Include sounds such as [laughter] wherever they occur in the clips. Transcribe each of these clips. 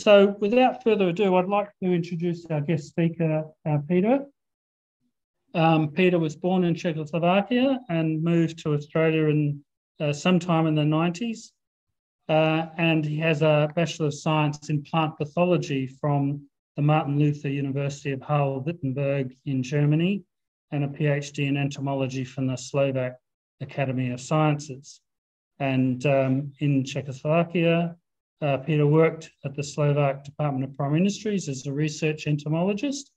so without further ado, I'd like to introduce our guest speaker, uh, Peter. Um, Peter was born in Czechoslovakia and moved to Australia in uh, sometime in the 90s. Uh, and he has a Bachelor of Science in Plant Pathology from the Martin Luther University of Halle-Wittenberg in Germany and a PhD in entomology from the Slovak Academy of Sciences. And um, in Czechoslovakia, uh, Peter worked at the Slovak Department of Prime Industries as a research entomologist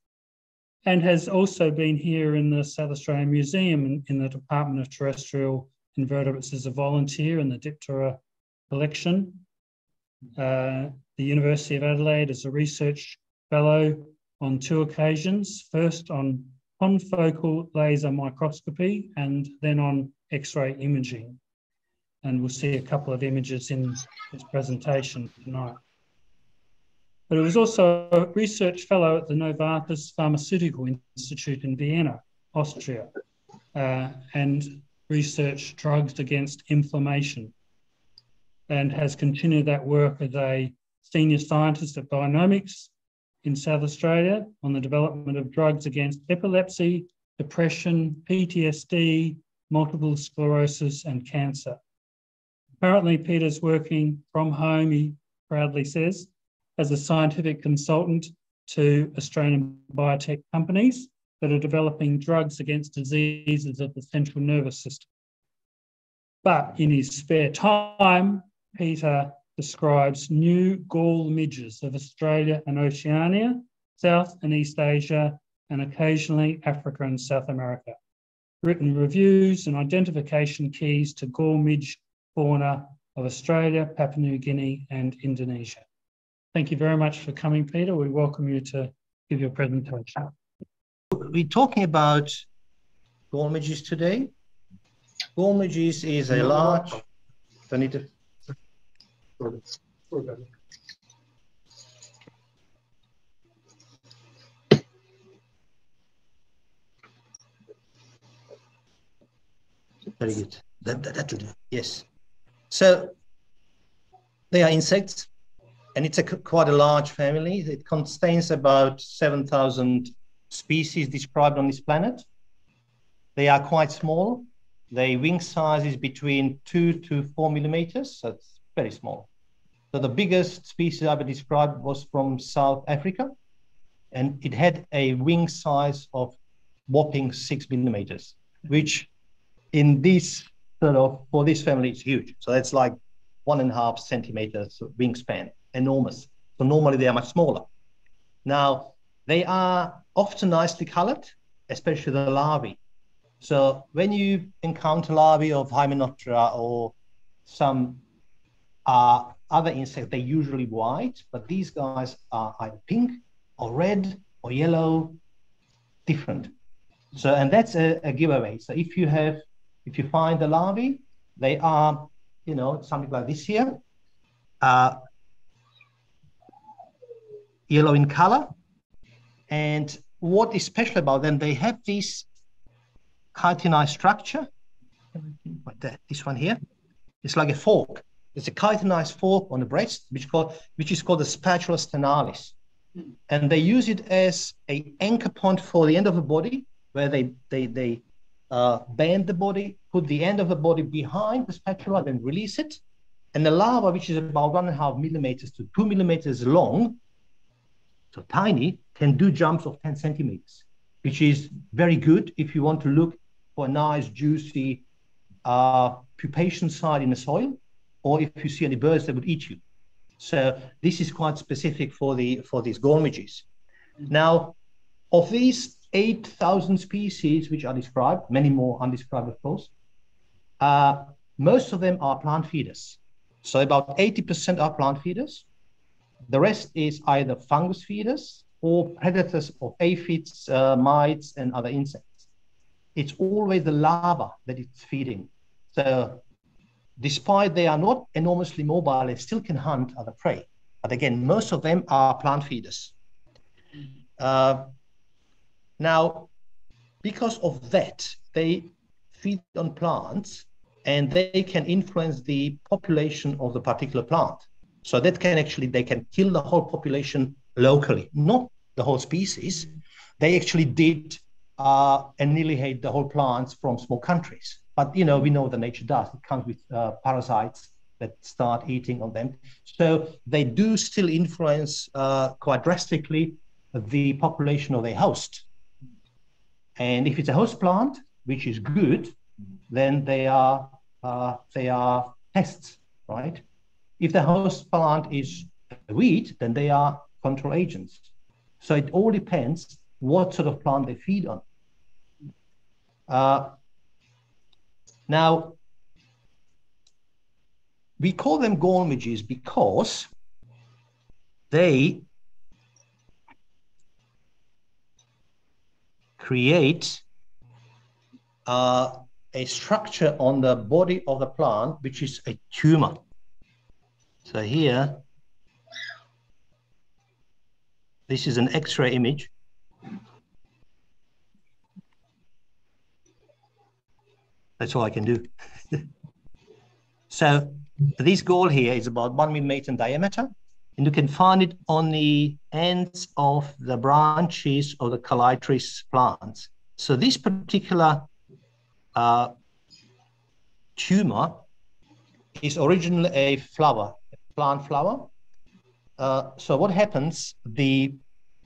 and has also been here in the South Australian Museum in, in the Department of Terrestrial Invertebrates as a volunteer in the Diptera collection. Uh, the University of Adelaide as a research fellow on two occasions, first on confocal laser microscopy and then on X-ray imaging. And we'll see a couple of images in this presentation tonight. But it was also a research fellow at the Novartis Pharmaceutical Institute in Vienna, Austria, uh, and researched drugs against inflammation and has continued that work as a senior scientist at Bionomics in South Australia on the development of drugs against epilepsy, depression, PTSD, multiple sclerosis, and cancer. Currently, Peter's working from home, he proudly says, as a scientific consultant to Australian biotech companies that are developing drugs against diseases of the central nervous system. But in his spare time, Peter describes new gall midges of Australia and Oceania, South and East Asia, and occasionally Africa and South America. Written reviews and identification keys to gall midge fauna of Australia, Papua New Guinea, and Indonesia. Thank you very much for coming, Peter. We welcome you to give your presentation. We're talking about gall midges today. Gall midges is a large. I need to very good. That, that, that will do. Yes. So they are insects, and it's a quite a large family. It contains about 7,000 species described on this planet. They are quite small. Their wing size is between two to four millimeters. So it's very small. So the biggest species I've described was from South Africa, and it had a wing size of whopping six millimeters, which in this for this family is huge. So that's like one and a half centimeters wingspan, enormous. So normally they are much smaller. Now they are often nicely colored, especially the larvae. So when you encounter larvae of Hymenoptera or some uh, other insects, they're usually white, but these guys are either pink or red or yellow, different. So, and that's a, a giveaway. So if you have, if you find the larvae, they are, you know, something like this here, uh, yellow in color. And what is special about them, they have this chitinized structure, like that, this one here. It's like a fork. It's a chitinized fork on the breast, which, called, which is called the spatula sternalis. And they use it as a anchor point for the end of the body, where they, they, they uh, bend the body, put the end of the body behind the spatula, then release it. And the larva, which is about one and a half millimeters to two millimeters long, so tiny, can do jumps of 10 centimeters, which is very good if you want to look for a nice, juicy uh, pupation side in the soil or if you see any birds that would eat you. So this is quite specific for the for these gall. Now, of these 8,000 species which are described, many more undescribed, of course, uh, most of them are plant feeders. So about 80% are plant feeders. The rest is either fungus feeders or predators of aphids, uh, mites, and other insects. It's always the larva that it's feeding. So despite they are not enormously mobile, they still can hunt other prey. But again, most of them are plant feeders. Uh, now, because of that, they feed on plants and they can influence the population of the particular plant. So that can actually, they can kill the whole population locally, not the whole species. They actually did uh, annihilate the whole plants from small countries. But, you know, we know the nature does. It comes with uh, parasites that start eating on them. So they do still influence uh, quite drastically the population of their host. And if it's a host plant, which is good, then they are uh, they are pests, right? If the host plant is a weed, then they are control agents. So it all depends what sort of plant they feed on. Uh, now, we call them gall midges because they create uh, a structure on the body of the plant, which is a tumor. So here, this is an X-ray image. That's all I can do. [laughs] so this gall here is about one millimeter in diameter, and you can find it on the ends of the branches of the Callitris plants. So this particular uh, tumor is originally a flower, a plant flower. Uh, so what happens? The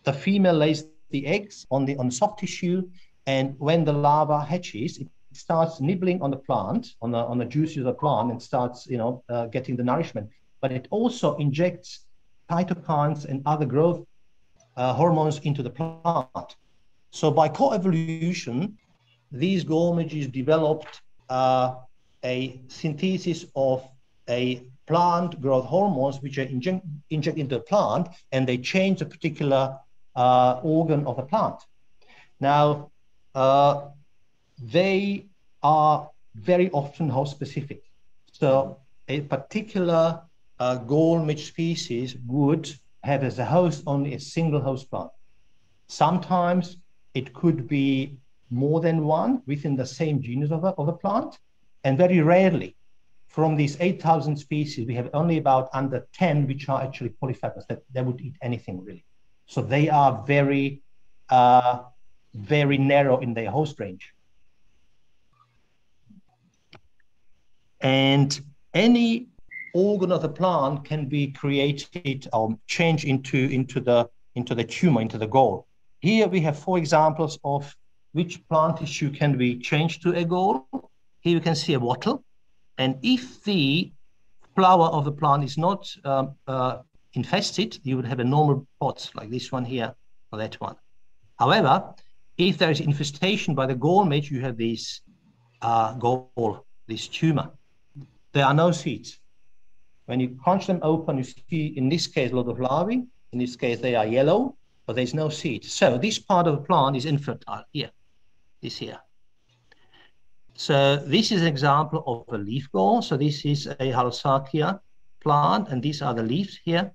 the female lays the eggs on the on soft tissue, and when the larva hatches, it starts nibbling on the plant, on the on the juices of the plant, and starts you know uh, getting the nourishment. But it also injects cytokines and other growth uh, hormones into the plant. So by co-evolution, these gall midges developed uh, a synthesis of a plant growth hormones which are inject, injected into the plant and they change a particular uh, organ of the plant. Now, uh, they are very often host specific. So a particular uh, gall midge species would have as a host only a single host plant. Sometimes it could be more than one within the same genus of a, of a plant. And very rarely, from these 8,000 species, we have only about under 10 which are actually polyphagous, that they would eat anything really. So they are very, uh, very narrow in their host range. And any organ of the plant can be created or changed into, into, the, into the tumor, into the gall. Here we have four examples of which plant tissue can be changed to a gall. Here you can see a wattle. And if the flower of the plant is not um, uh, infested, you would have a normal pot like this one here or that one. However, if there is infestation by the gall midge, you have this uh, gall, this tumor. There are no seeds. When you crunch them open, you see in this case a lot of larvae. In this case, they are yellow, but there's no seed. So this part of the plant is infertile here, this here. So this is an example of a leaf gall. So this is a Halosarcia plant, and these are the leaves here.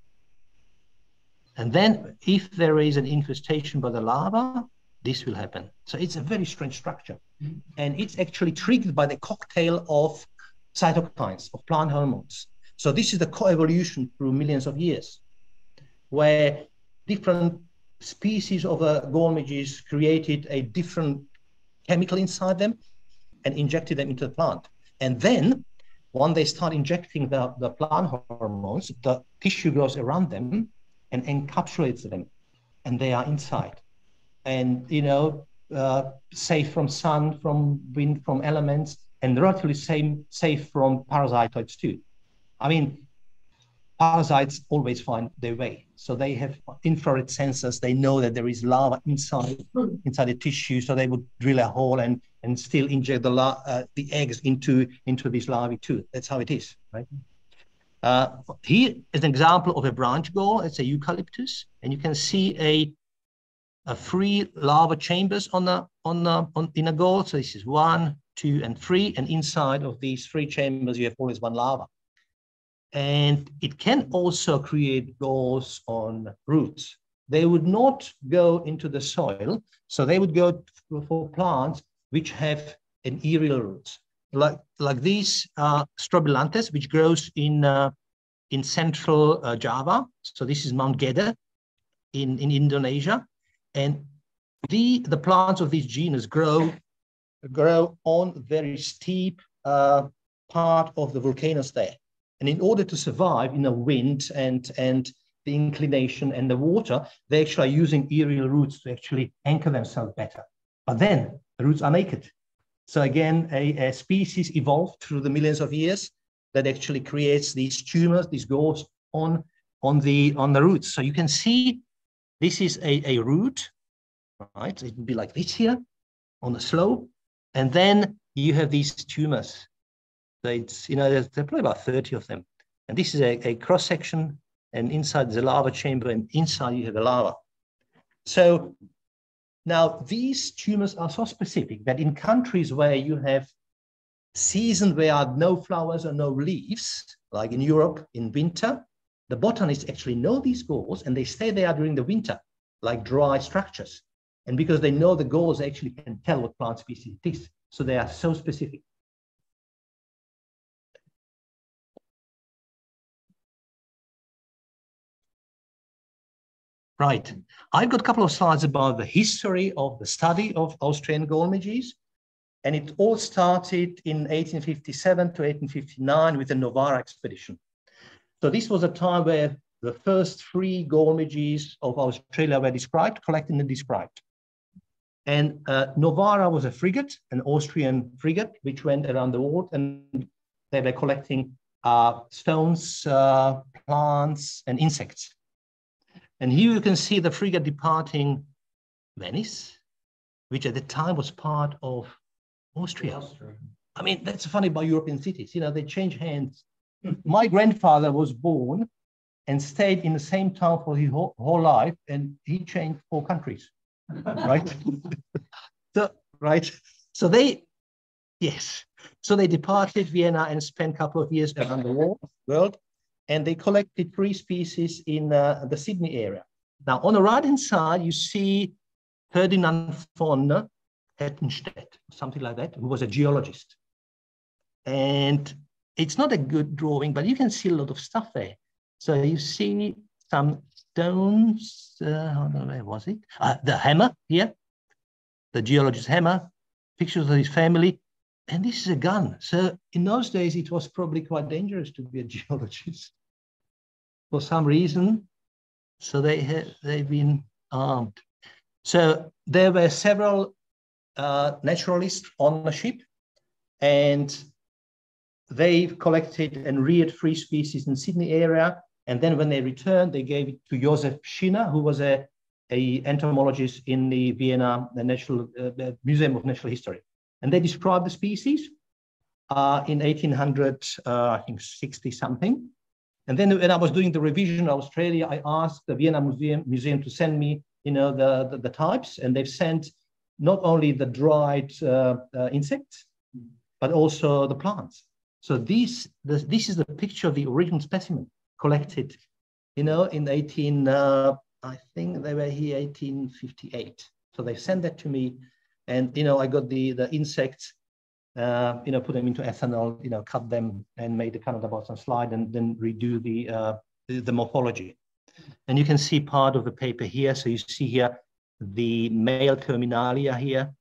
And then if there is an infestation by the larva, this will happen. So it's a very strange structure. Mm-hmm. And it's actually triggered by the cocktail of cytokines, of plant hormones. So this is the co-evolution through millions of years, where different species of uh, gall midges created a different chemical inside them and injected them into the plant. And then when they start injecting the, the plant hormones, the tissue grows around them and encapsulates them, and they are inside. And, you know, uh, safe from sun, from wind, from elements, and relatively same, safe from parasitoids too. I mean, parasites always find their way. So they have infrared sensors. They know that there is larva inside inside the tissue. So they would drill a hole and and still inject the la- uh, the eggs into into this larvae too. That's how it is, right? Uh, here is an example of a branch gall. It's a eucalyptus, and you can see a a three larva chambers on the on the on in a gall. So this is one, two, and three, and inside of these three chambers you have always one larva. And it can also create galls on roots. They would not go into the soil, so they would go for plants which have an aerial roots, like, like these uh, strobilanthes, which grows in, uh, in central uh, Java. So this is Mount Gede in, in Indonesia. And the, the plants of this genus grow, grow on very steep uh, part of the volcanoes there. And in order to survive in the wind and, and the inclination and the water, they actually are using aerial roots to actually anchor themselves better. But then the roots are naked. So again, a, a species evolved through the millions of years that actually creates these tumors, these growths on, on, the, on the roots. So you can see this is a, a root, right? It would be like this here on the slope. And then you have these tumors. It's, you know, there's, there's probably about 30 of them. And this is a, a cross section and inside is a larva chamber and inside you have a larva. So now these tumors are so specific that in countries where you have season where are no flowers or no leaves, like in Europe in winter, the botanists actually know these galls and they stay there during the winter, like dry structures. And because they know the galls actually can tell what plant species it is. So they are so specific. Right. I've got a couple of slides about the history of the study of Austrian gall midges. And it all started in 1857 to 1859 with the Novara expedition. So this was a time where the first three gall midges of Australia were described, collected and described. And uh, Novara was a frigate, an Austrian frigate, which went around the world and they were collecting uh, stones, uh, plants, and insects. And here you can see the frigate departing Venice, which at the time was part of Austria. Austria. I mean, that's funny about European cities. You know, they change hands. My grandfather was born and stayed in the same town for his whole, whole life, and he changed four countries, right? [laughs] so, right. So they, yes. So they departed Vienna and spent a couple of years around the world, and they collected three species in uh, the Sydney area. Now, on the right hand side, you see Ferdinand von Hochstetter, something like that, who was a geologist. And it's not a good drawing, but you can see a lot of stuff there. So you see some stones, uh, where was it? Uh, the hammer here, the geologist's hammer, pictures of his family, and this is a gun. So in those days, it was probably quite dangerous to be a [laughs] geologist for some reason. So they have, they've been armed. So there were several uh, naturalists on the ship, and they collected and reared free species in Sydney area. And then when they returned, they gave it to Josef Schiner, who was a, a entomologist in the Vienna the National uh, Museum of Natural History. And they described the species uh, in 1800, uh, I think 60 something. And then when I was doing the revision in Australia, I asked the Vienna Museum, Museum to send me, you know, the, the, the types, and they've sent not only the dried uh, uh, insects, but also the plants. So this, this, this is the picture of the original specimen collected, you know, in 18, uh, I think they were here 1858. So they sent that to me and, you know, I got the, the insects, uh, you know, put them into ethanol, you know, cut them and made the Canada balsam slide and then redo the, uh, the, the morphology. And you can see part of the paper here. So you see here the male terminalia here.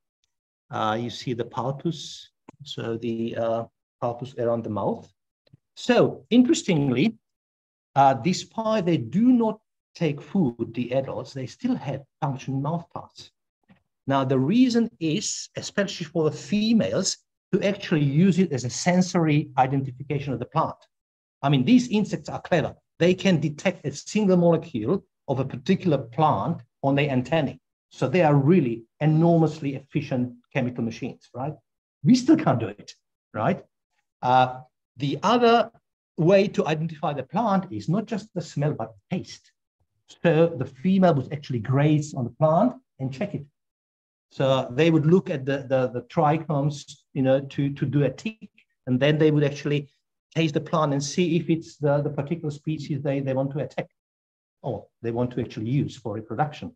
Uh, you see the palpus, so the uh, palpus around the mouth. So interestingly, uh, despite they do not take food, the adults, they still have functioning mouth parts. Now, the reason is, especially for the females, to actually use it as a sensory identification of the plant. I mean, these insects are clever. They can detect a single molecule of a particular plant on their antennae. So they are really enormously efficient chemical machines, right? We still can't do it, right? Uh, the other way to identify the plant is not just the smell, but taste. So the female would actually graze on the plant and check it. So they would look at the, the, the trichomes, you know, to, to do a tick, and then they would actually taste the plant and see if it's the, the particular species they, they want to attack or they want to actually use for reproduction.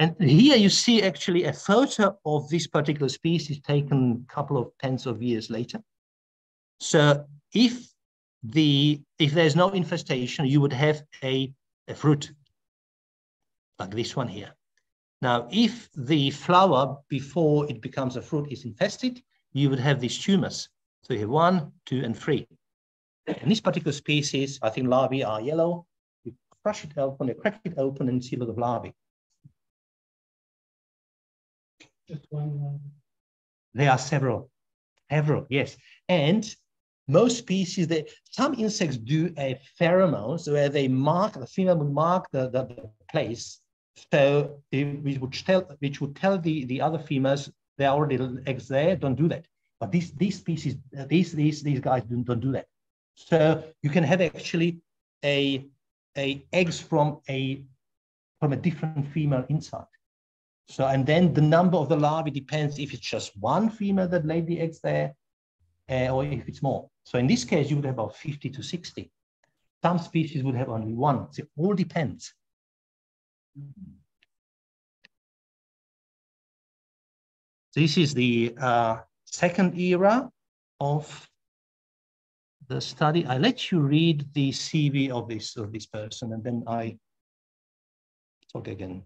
And here you see actually a photo of this particular species taken a couple of tens of years later. So if the if there's no infestation, you would have a, a fruit like this one here. Now, if the flower before it becomes a fruit is infested, you would have these tumors. So you have one, two, and three. In this particular species, I think larvae are yellow. You crush it open, you crack it open, and see a lot of larvae. Just one. There are several, several, yes. And most species, they, some insects do a pheromone, so where they mark, the female would mark the, the, the place. So which would tell, which would tell the, the other females, there are already eggs there, don't do that. But these, these species, these, these, these guys don't, don't do that. So you can have actually a, a eggs from a, from a different female inside. So, and then the number of the larvae depends if it's just one female that laid the eggs there uh, or if it's more. So in this case, you would have about 50 to 60. Some species would have only one. So it all depends. This is the uh, second era of the study. I let you read the CV of this of this person, and then I talk again.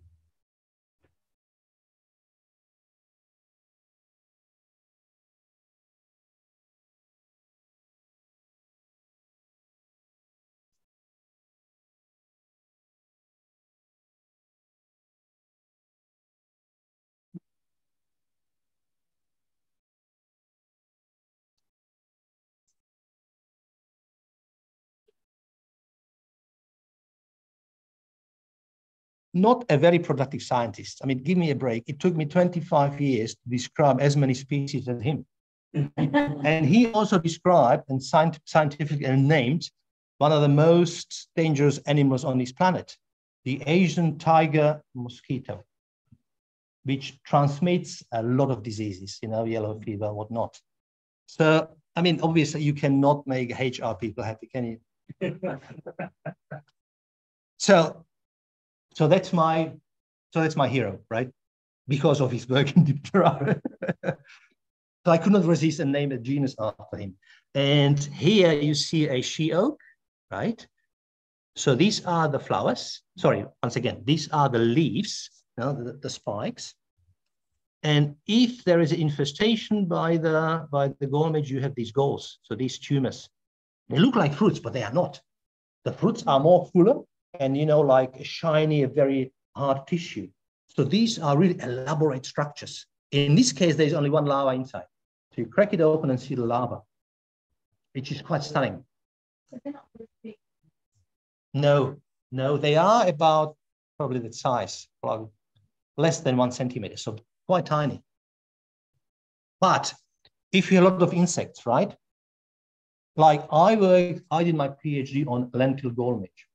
Not a very productive scientist. I mean, give me a break. It took me 25 years to describe as many species as him. [laughs] and he also described and scientifically named one of the most dangerous animals on this planet, the Asian tiger mosquito, which transmits a lot of diseases, you know, yellow fever, whatnot. So, I mean, obviously, you cannot make HR people happy, can you? [laughs] so, so that's my so that's my hero, right? Because of his work [laughs] in Diptera. so I could not resist and name a genus after him. And here you see a she oak, right? So these are the flowers. Sorry, once again, these are the leaves, you know, the, the spikes. And if there is an infestation by the by the midge, you have these galls, so these tumors. They look like fruits, but they are not. The fruits are more fuller and you know, like a shiny, a very hard tissue. So these are really elaborate structures. In this case, there's only one larva inside. So you crack it open and see the larva, which is quite stunning. No, no, they are about probably the size, probably less than one centimeter, so quite tiny. But if you have a lot of insects, right? Like I worked, I did my PhD on lentil gall midge.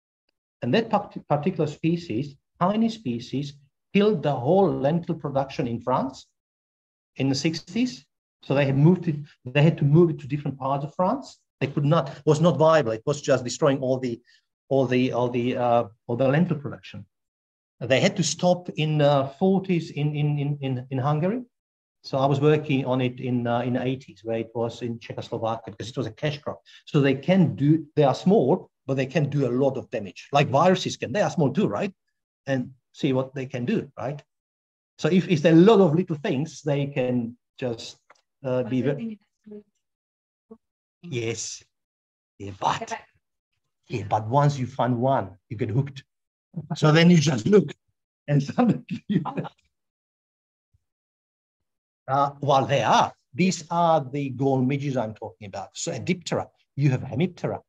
And that particular species, tiny species, killed the whole lentil production in France in the 60s. So they had moved it, they had to move it to different parts of France. They could not, was not viable. It was just destroying all the, all the, all the, uh, all the lentil production. They had to stop in the 40s in, in, in, in Hungary. So I was working on it in uh, in the 80s, where it was in Czechoslovakia because it was a cash crop. So they can do, they are small, but they can do a lot of damage. Like viruses can, they are small too, right? And see what they can do, right? So if it's a lot of little things, they can just uh, be very... Yes. Yeah, but yeah, but once you find one, you get hooked. So then you just look and suddenly [laughs] uh, well, they are. These are the gall midges I'm talking about. So diptera, you have hemiptera,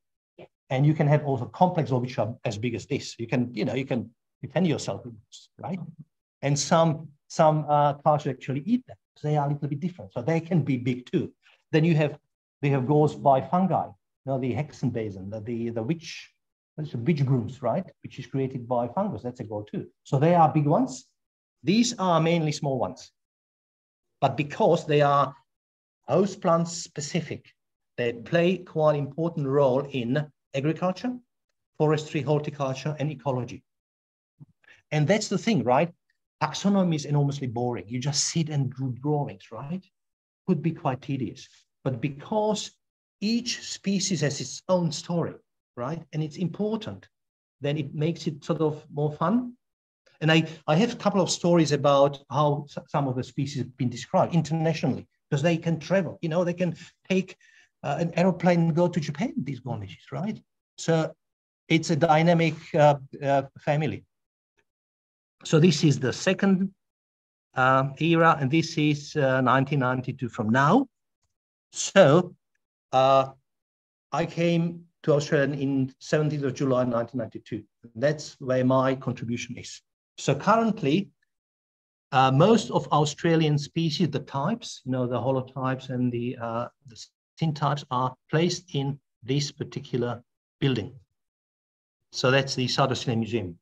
and you can have also complex which are as big as this. You can, you know, you can defend yourself, right? And some some uh, cars actually eat them. They are a little bit different. So they can be big too. Then you have they have galls by fungi. You know, the Hexenbesen, the the, the witch, the witch brooms, right? Which is created by fungus. That's a gall too. So they are big ones. These are mainly small ones. But because they are host plant specific, they play quite important role in agriculture, forestry, horticulture, and ecology. And that's the thing, right? Taxonomy is enormously boring. You just sit and do drawings, right? Could be quite tedious. But because each species has its own story, right? And it's important. Then it makes it sort of more fun. And I, I have a couple of stories about how some of the species have been described internationally because they can travel. You know, they can take uh, an aeroplane go to Japan, these goldfishes, right? So it's a dynamic uh, uh, family. So this is the second uh, era, and this is 1992 uh, from now. So uh, I came to Australia in 17th of July 1992. That's where my contribution is. So currently, uh, most of Australian species, the types, you know, the holotypes and the, uh, the syntypes are placed in this particular building. So that's the Australian Museum.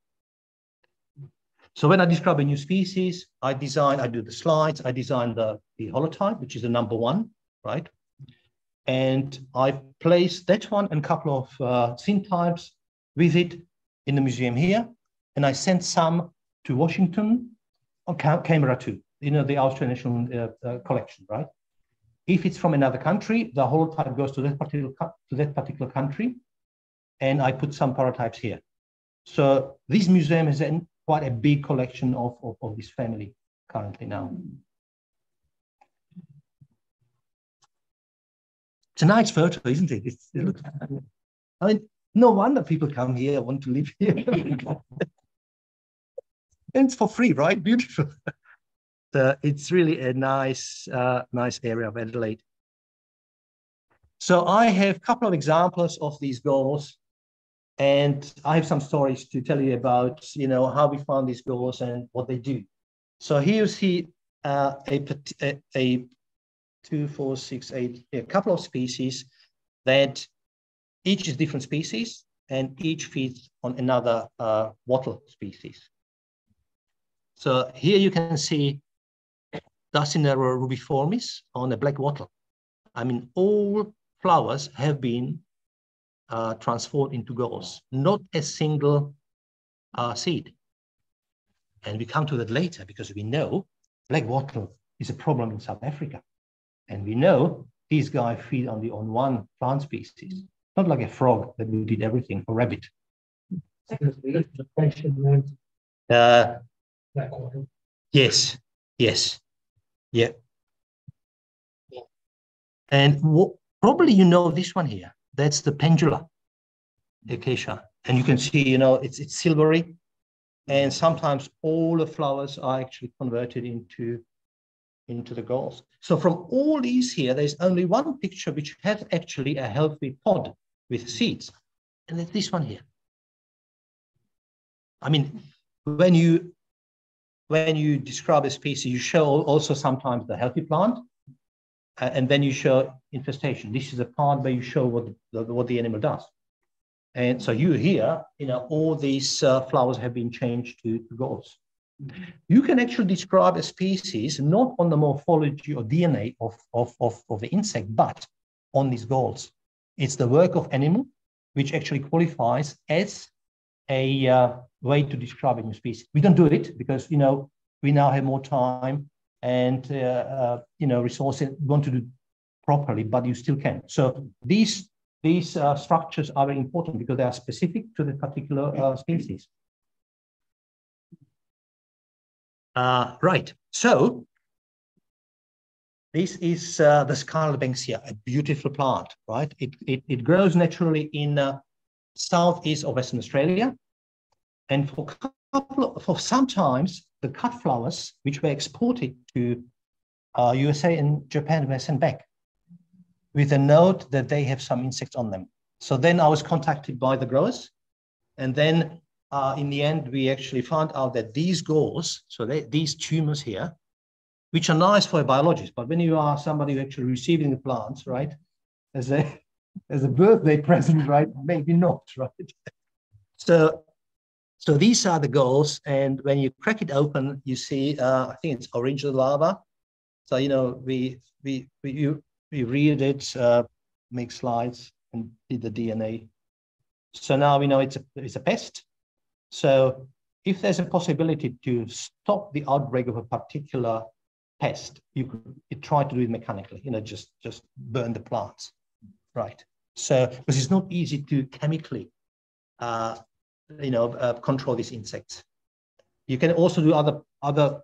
So when I describe a new species, I design, I do the slides, I design the, the holotype, which is the number one, right? And I place that one and a couple of uh, syntypes with it in the museum here. And I sent some to Washington or Canberra too, you know, the Australian National uh, uh, Collection, right? If it's from another country, the holotype goes to that particular, to that particular country. And I put some prototypes here. So this museum has quite a big collection of, of, of this family currently now. It's a nice photo, isn't it? It's, it looks, I mean, no wonder people come here, want to live here. and [laughs] it's for free, right? Beautiful. It's really a nice, uh, nice area of Adelaide. So I have a couple of examples of these galls, and I have some stories to tell you about, you know, how we found these galls and what they do. So here you see uh, a, a, a two, four, six, eight, a couple of species that each is different species and each feeds on another uh, wattle species. So here you can see Dasineura rubiformis on a black wattle. I mean, all flowers have been uh, transformed into galls, not a single uh, seed. And we come to that later because we know black wattle is a problem in South Africa. And we know these guys feed only on one plant species, not like a frog that will eat everything or rabbit. Uh, yes, yes, yeah. And what, probably you know this one here. That's the pendula acacia. And you can see, you know, it's, it's silvery. And sometimes all the flowers are actually converted into into the galls. So from all these here, there's only one picture which has actually a healthy pod with seeds, and it's this one here. I mean, when you when you describe a species, you show also sometimes the healthy plant, uh, and then you show infestation. This is a part where you show what the, what the animal does. And so you here, you know, all these uh, flowers have been changed to, to galls. You can actually describe a species not on the morphology or DNA of, of, of, of the insect, but on these galls. It's the work of animal, which actually qualifies as a uh, way to describe a new species. We don't do it because, you know, we now have more time and, uh, uh, you know, resources. We want to do properly, but you still can. So these, these uh, structures are very important because they are specific to the particular uh, species. Uh, right. So this is uh, the scarlet banksia, a beautiful plant, right? It, it, it grows naturally in uh, southeast of Western Australia. And for couple of, for sometimes the cut flowers, which were exported to uh, USA and Japan, were sent back with a note that they have some insects on them. So then I was contacted by the growers, and then uh, in the end, we actually found out that these galls, so they, these tumors here, which are nice for a biologist, but when you are somebody who actually receiving the plants, right, as a [laughs] as a birthday present, right, maybe not, [laughs] right. so, so these are the galls. and when you crack it open, you see, uh, I think it's orange larva. So you know, we we we you, we read it, uh, make slides, and did the DNA. So now we know it's a it's a pest so if there's a possibility to stop the outbreak of a particular pest, you could try to do it mechanically, you know, just, just burn the plants, right? So, because it's not easy to chemically, uh, you know, uh, control these insects. You can also do other other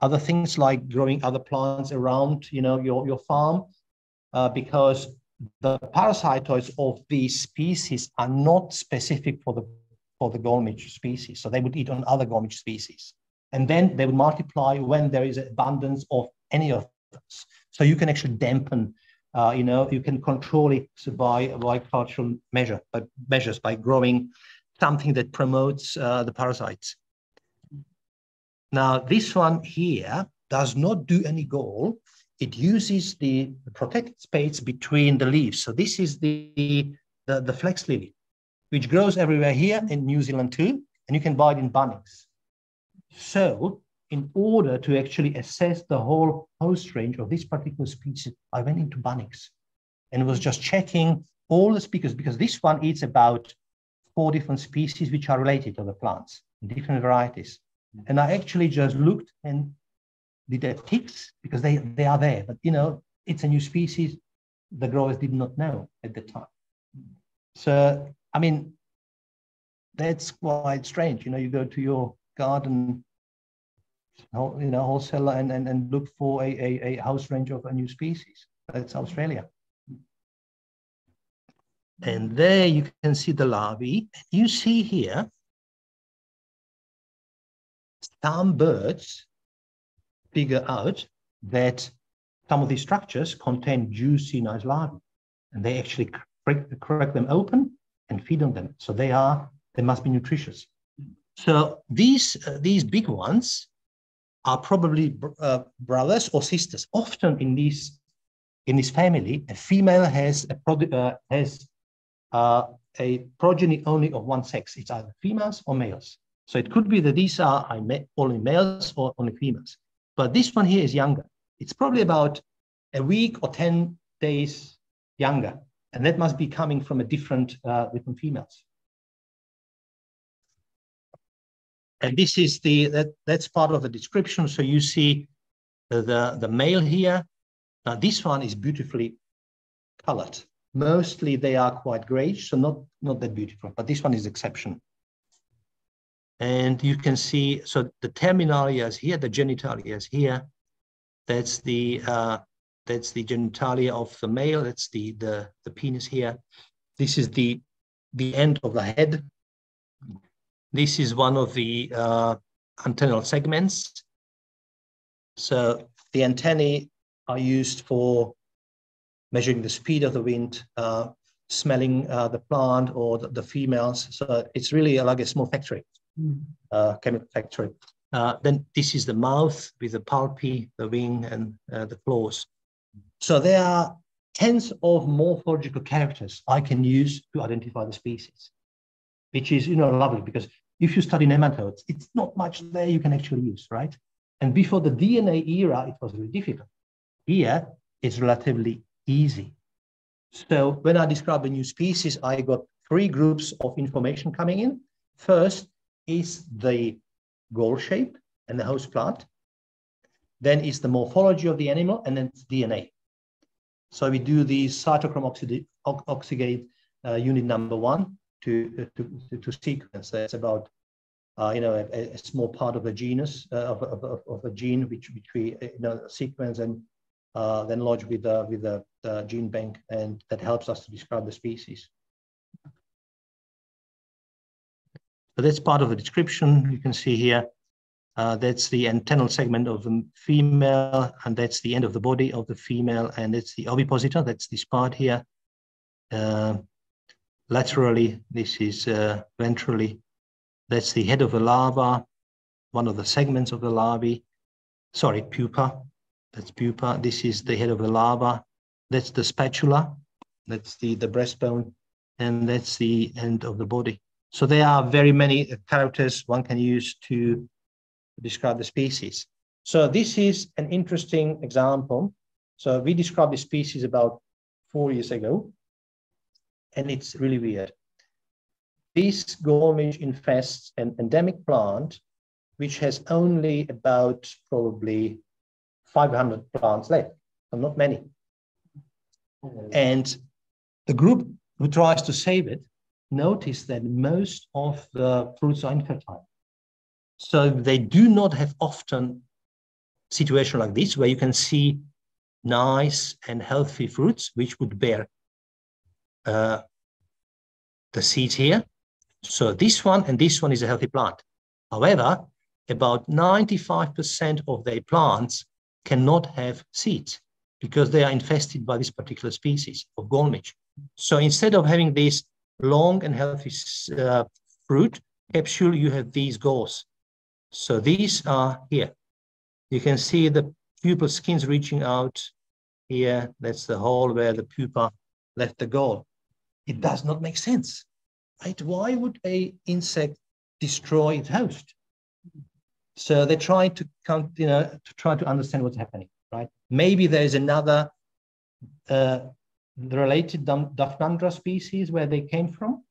other things like growing other plants around, you know, your your farm, uh, because the parasitoids of these species are not specific for the for the gall midge species. So they would eat on other gall midge species. And then they would multiply when there is abundance of any of those. So you can actually dampen, uh, you know, you can control it by, by cultural measure, by measures, by growing something that promotes uh, the parasites. Now, this one here does not do any gall. It uses the, the protected space between the leaves. So this is the, the, the flax lily which grows everywhere here in New Zealand too, and you can buy it in Bunnings. So in order to actually assess the whole host range of this particular species, I went into Bunnings and was just checking all the speakers because this one eats about four different species which are related to the plants, different varieties. And I actually just looked and did the ticks because they, they are there, but you know, it's a new species the growers did not know at the time. So I mean, that's quite strange. You know, you go to your garden, you know, wholesaler and, and, and look for a, a, a host range of a new species. That's Australia. And there you can see the larvae. You see here, some birds figure out that some of these structures contain juicy, nice larvae. And they actually crack, them open and feed on them. So they are, they must be nutritious. So these, uh, these big ones are probably uh, brothers or sisters. Often in these, in this family, a female has a, uh, has uh, a progeny only of one sex. It's either females or males. So it could be that these are only males or only females. But this one here is younger. It's probably about a week or 10 days younger and that must be coming from a different uh, different females. And this is the that that's part of the description. So you see the the male here. Now this one is beautifully colored. Mostly they are quite grayish, so not not that beautiful. But this one is exception. And you can see so the terminalia is here, the genitalia is here. That's the uh, that's the genitalia of the male. That's the, the, the penis here. This is the, the end of the head. This is one of the uh, antennal segments. So the antennae are used for measuring the speed of the wind, uh, smelling uh, the plant or the, the, females. So it's really like a small factory, mm. uh, chemical factory. Uh, then this is the mouth with the palpi, the wing, and uh, the claws. So there are tens of morphological characters I can use to identify the species, which is, you know, lovely because if you study nematodes, it's not much there you can actually use, right? And before the DNA era, it was really difficult. Here, it's relatively easy. So when I describe a new species, I got three groups of information coming in. First is the gall shape and the host plant. Then is the morphology of the animal, and then it's DNA. So we do the cytochrome oxidase uh, unit number one to, uh, to, to sequence. That's about uh, you know a, a, small part of a genus uh, of, of, of, a gene which, which we uh, you know sequence and uh, then lodge with the with the, the gene bank, and that helps us to describe the species. So that's part of the description. You can see here uh, that's the antennal segment of the female, and that's the end of the body of the female, and it's the ovipositor, that's this part here. Uh, laterally, this is uh, ventrally. That's the head of the larva, one of the segments of the larvae. Sorry, pupa, that's pupa. This is the head of the larva. That's the spatula, that's the, the breastbone, and that's the end of the body. So there are very many characters one can use to describe the species. So this is an interesting example. So we described the species about four years ago, and it's really weird. This gall midge infests an endemic plant, which has only about probably 500 plants left, and not many. And the group who tries to save it notice that most of the fruits are infertile. So they do not have often situation like this where you can see nice and healthy fruits which would bear uh, the seeds here. So this one and this one is a healthy plant. However, about 95% of their plants cannot have seeds because they are infested by this particular species of gall midge. So instead of having this long and healthy uh, fruit capsule, you have these galls. So these are here. You can see the pupal skins reaching out here. That's the hole where the pupa left the gall. It does not make sense, right? Why would a insect destroy its host? So they try to count, you know, to try to understand what's happening, right? Maybe there's another uh, related Daphnandra species where they came from,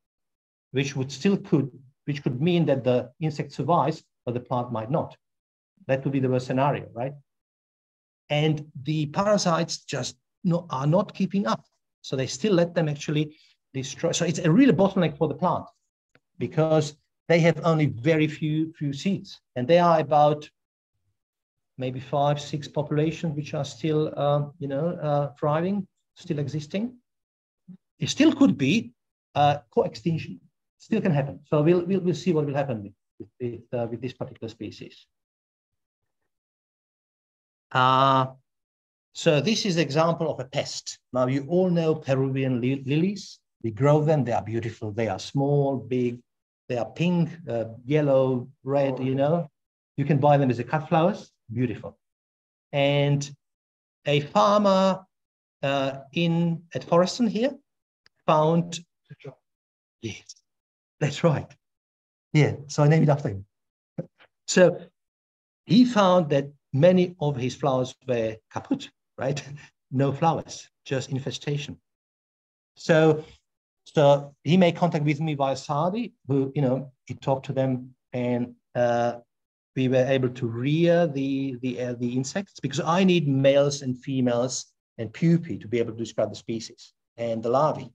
which would still could, which could mean that the insect survives, but the plant might not. That would be the worst scenario, right? And the parasites just no, are not keeping up. So they still let them actually destroy. So it's a real bottleneck for the plant because they have only very few few seeds, and they are about maybe five, six populations which are still, uh, you know, uh, thriving, still existing. It still could be uh, co-extinction. Still can happen. So we'll, we'll, we'll see what will happen with, with, uh, with this particular species. Uh, so this is example of a pest. Now you all know Peruvian li lilies. We grow them. They are beautiful. They are small, big. They are pink, uh, yellow, red. You know, you can buy them as a cut flowers. Beautiful. And a farmer uh, in at Forreston here found. Yes, that's right. Yeah, so I named it after him. [laughs] so he found that many of his flowers were kaput, right? [laughs] no flowers, just infestation. So, so he made contact with me via SARDI, who, you know, he talked to them and uh, we were able to rear the, the, uh, the insects because I need males and females and pupae to be able to describe the species and the larvae.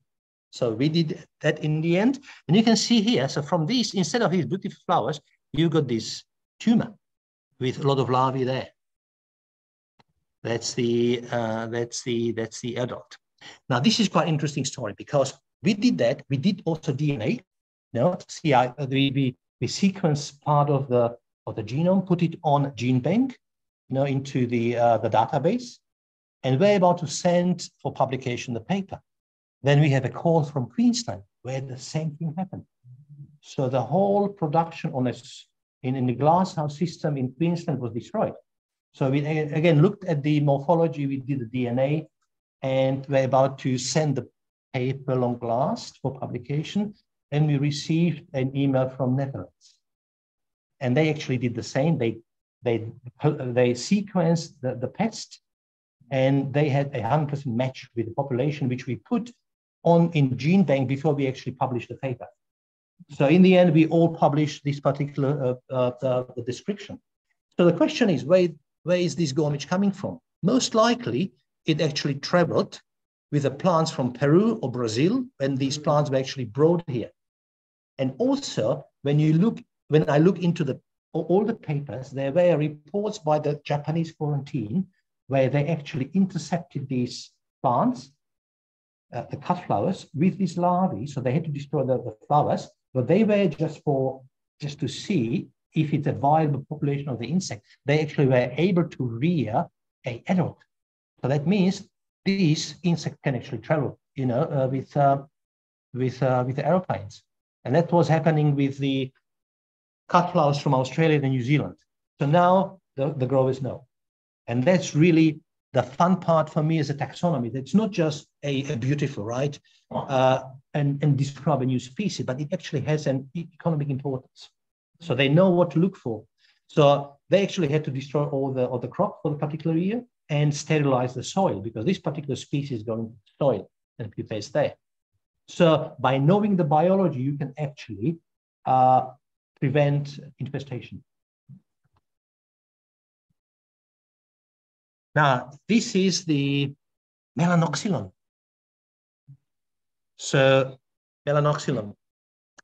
So we did that in the end. And you can see here, so from these, instead of these beautiful flowers, you got this tumor with a lot of larvae there. That's the uh, that's the that's the adult. Now this is quite interesting story because we did that. We did also DNA. You know, see, I, we, we we sequence part of the of the genome, put it on GenBank, you know, into the uh, the database, and we're about to send for publication the paper. Then we have a call from Queensland where the same thing happened. So the whole production on a in, in the glasshouse system in Queensland was destroyed. So we again looked at the morphology, we did the DNA, and we're about to send the paper long last for publication. And we received an email from Netherlands. And they actually did the same. They they they sequenced the, the pest and they had a 100% match with the population, which we put on in GenBank before we actually published the paper. So in the end, we all published this particular uh, uh, the description. So the question is, where, where is this gall midge coming from? Most likely, it actually traveled with the plants from Peru or Brazil when these plants were actually brought here. And also, when you look, when I look into the all the papers, there were reports by the Japanese quarantine where they actually intercepted these plants, uh, the cut flowers, with these larvae. So they had to destroy the, the flowers, but they were just for just to see if it's a viable population of the insect, they actually were able to rear a adult. So that means these insects can actually travel, you know, uh, with uh, with uh, with the aeroplanes, and that was happening with the cut flowers from Australia and New Zealand. So now the, the growers know, and that's really the fun part for me as a taxonomy. It's not just a, a beautiful, right, uh, and and describe a new species, but it actually has an economic importance. So they know what to look for. So they actually had to destroy all the, all the crop for the particular year and sterilize the soil because this particular species is going to soil and pupae there. So by knowing the biology, you can actually uh, prevent infestation. Now, this is the melanoxylon. So Melanoxylon.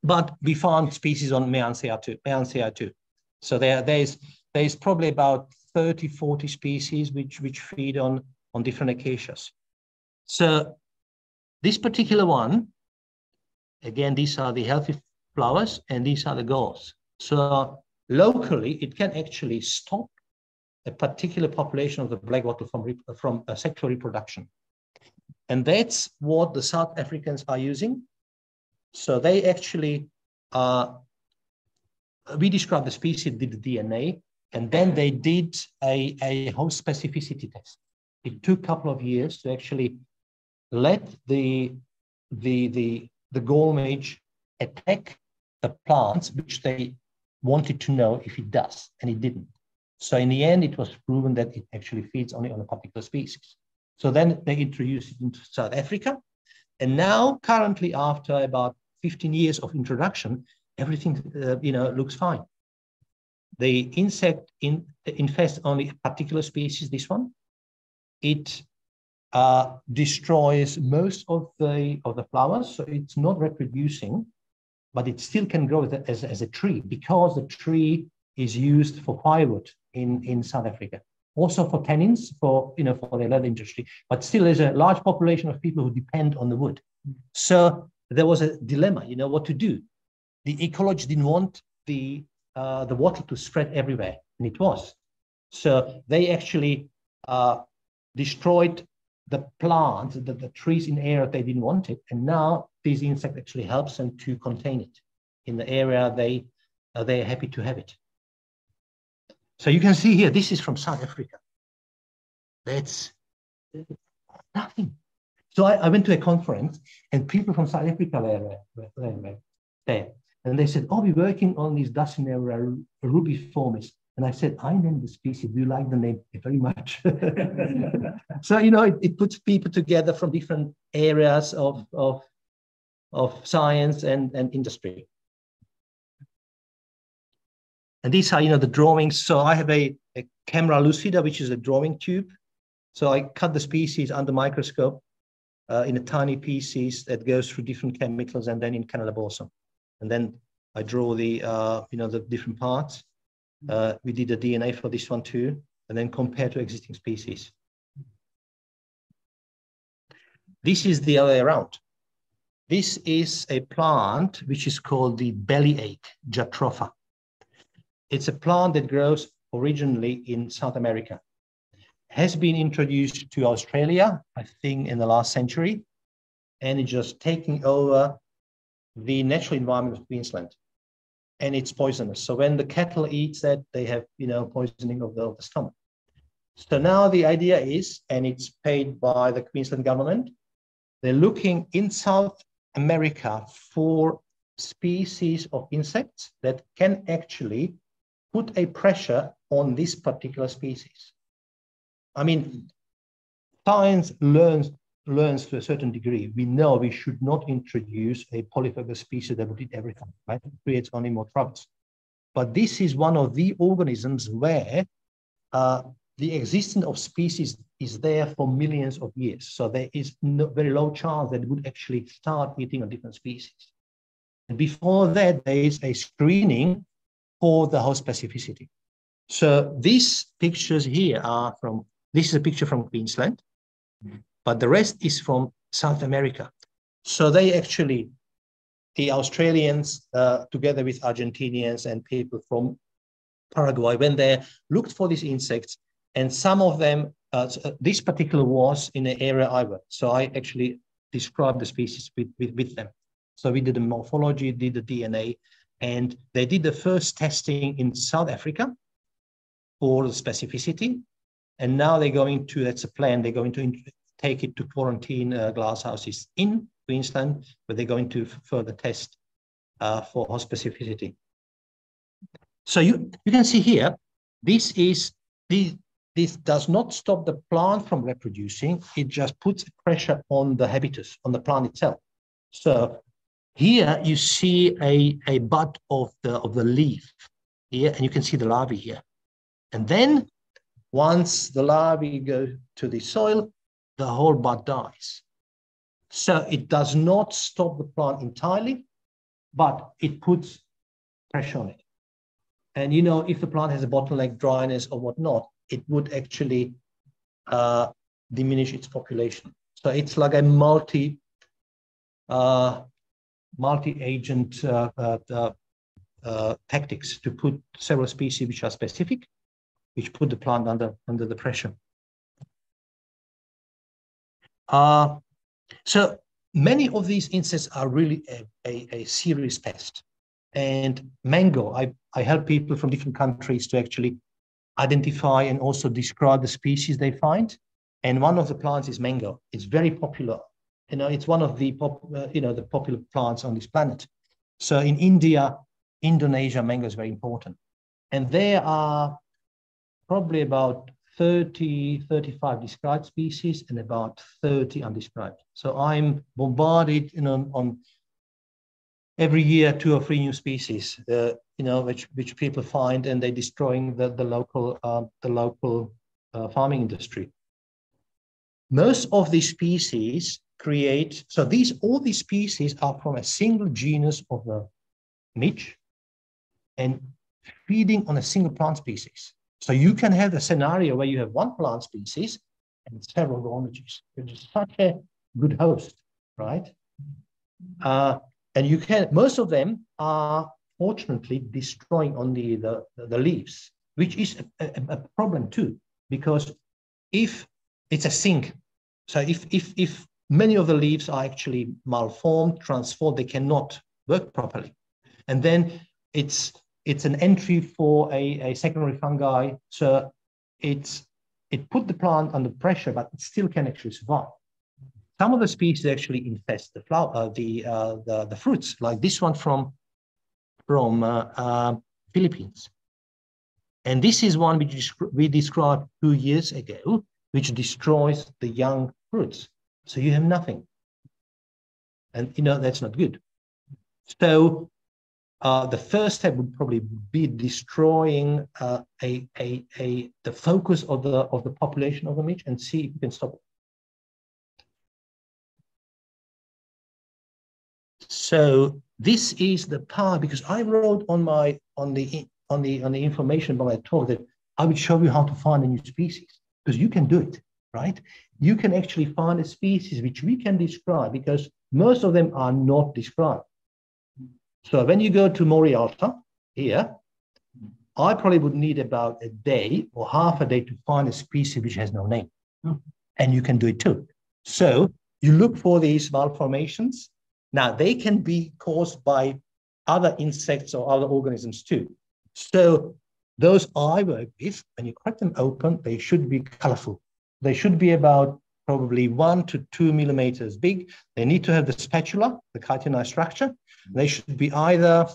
But we found species on mearnsii 2, 2 So there, there's, there's probably about 30, 40 species which, which feed on, on different acacias. So this particular one, again, these are the healthy flowers and these are the galls. So locally, it can actually stop a particular population of the black wattle from, from uh, sexual reproduction. And that's what the South Africans are using. So they actually, uh, we described the species, did the DNA, and then they did a, a host specificity test. It took a couple of years to actually let the, the, the, the gall midge attack the plants, which they wanted to know if it does, and it didn't. So in the end, it was proven that it actually feeds only on a particular species. So then they introduced it into South Africa. And now, currently, after about 15 years of introduction, everything uh, you know looks fine. The insect in, infests only a particular species, this one. It uh, destroys most of the, of the flowers, so it's not reproducing, but it still can grow as, as, as a tree because the tree is used for firewood in, in South Africa. Also for tannins, for you know, for the leather industry, but still there's a large population of people who depend on the wood. So there was a dilemma, you know, what to do. The ecologists didn't want the uh, the wattle to spread everywhere, and it was. So they actually uh, destroyed the plants, the, the trees in the area they didn't want it, and now this insect actually helps them to contain it in the area they uh, they're happy to have it. So you can see here, this is from South Africa. That's nothing. So I, I went to a conference and people from South Africa were, were, were there. And they said, oh, we're working on this Dasineura rubiformis. And I said, I named the species. Do you like the name? [laughs] Very much. [laughs] so, you know, it, it, puts people together from different areas of, of, of science and, and industry. And these are, you know, the drawings. So I have a, a camera lucida, which is a drawing tube. So I cut the species under microscope uh, in a tiny pieces that goes through different chemicals and then in Canada balsam. And then I draw the, uh, you know, the different parts. Uh, we did the DNA for this one too, and then compare to existing species. This is the other way around. This is a plant which is called the bellyache, Jatropha. It's a plant that grows originally in South America. Has been introduced to Australia, I think, in the last century, and it's just taking over the natural environment of Queensland. And it's poisonous. So when the cattle eats that, they have, you know, poisoning of the, of the stomach. So now the idea is, and it's paid by the Queensland government, they're looking in South America for species of insects that can actually put a pressure on this particular species. I mean, science learns learns to a certain degree. We know we should not introduce a polyphagous species that would eat everything, right? It creates only more troubles. But this is one of the organisms where uh, the existence of species is there for millions of years. So there is no, very low chance that it would actually start eating a different species. And before that, there is a screening for the host specificity. So these pictures here are from, this is a picture from Queensland, but the rest is from South America. So they actually, the Australians, uh, together with Argentinians and people from Paraguay, when they looked for these insects, and some of them, uh, uh this particular was in the area I worked. So I actually described the species with, with, with them. So we did the morphology, did the DNA, and they did the first testing in South Africa for the specificity. And now they're going to, that's a plan, they're going to take it to quarantine uh, glasshouses in Queensland, where they're going to further test uh, for host specificity. So you, you can see here, this is, the, this does not stop the plant from reproducing, it just puts pressure on the habitus, on the plant itself. So here you see a, a bud of the, of the leaf here, and you can see the larvae here. And then once the larvae go to the soil, the whole bud dies. So it does not stop the plant entirely, but it puts pressure on it. And you know, if the plant has a bottleneck, dryness, or whatnot, it would actually uh, diminish its population. So it's like a multi uh, multi-agent uh, uh, uh, uh, tactics to put several species which are specific, which put the plant under under the pressure. Uh, so many of these insects are really a, a, a serious pest. And mango, I, I help people from different countries to actually identify and also describe the species they find. And one of the plants is mango. It's very popular. You know, it's one of the pop, uh, you know the popular plants on this planet. So in India, Indonesia, mango is very important. And there are probably about 30, 35 described species and about 30 undescribed. So I'm bombarded you know, on every year two or three new species, uh, you know, which which people find and they're destroying the the local uh, the local uh, farming industry. Most of these species create so these all these species are from a single genus of the midge and feeding on a single plant species. So you can have a scenario where you have one plant species and several gall midges, which is such a good host, right? Uh, and you can, most of them are fortunately destroying only the, the, the leaves, which is a, a, a, problem too, because if it's a sink, so if, if, if many of the leaves are actually malformed, transformed, they cannot work properly. And then it's it's an entry for a, a secondary fungi. So it's it put the plant under pressure, but it still can actually survive. Some of the species actually infest the flower, uh, the, uh, the the fruits, like this one from from uh, uh Philippines. And this is one which we described two years ago, which destroys the young fruits. So you have nothing. And you know that's not good. So uh, the first step would probably be destroying uh, a, a, a, the focus of the, of the population of the midge and see if you can stop it. So this is the part because I wrote on my on the on the on the information about my talk that I would show you how to find a new species because you can do it, right? You can actually find a species which we can describe because most of them are not described. So when you go to Morialta here, I probably would need about a day or half a day to find a species which has no name. Hmm. And you can do it too. So you look for these malformations. Now they can be caused by other insects or other organisms too. So those I work with, when you crack them open, they should be colorful. They should be about probably one to two millimeters big. They need to have the spatula, the chitinized structure. They should be either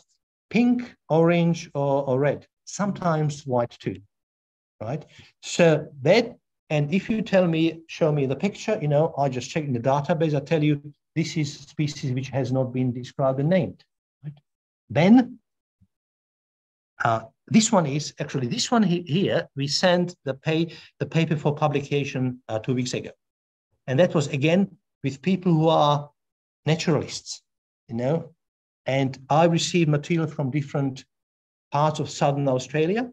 pink, orange, or, or red, sometimes white too, right? So that, and if you tell me, show me the picture, you know, I just check in the database, I tell you, this is species which has not been described and named, right? Then, uh, this one is actually this one here. We sent the pay the paper for publication uh, two weeks ago, and that was again with people who are naturalists, you know, and I received material from different parts of Southern Australia.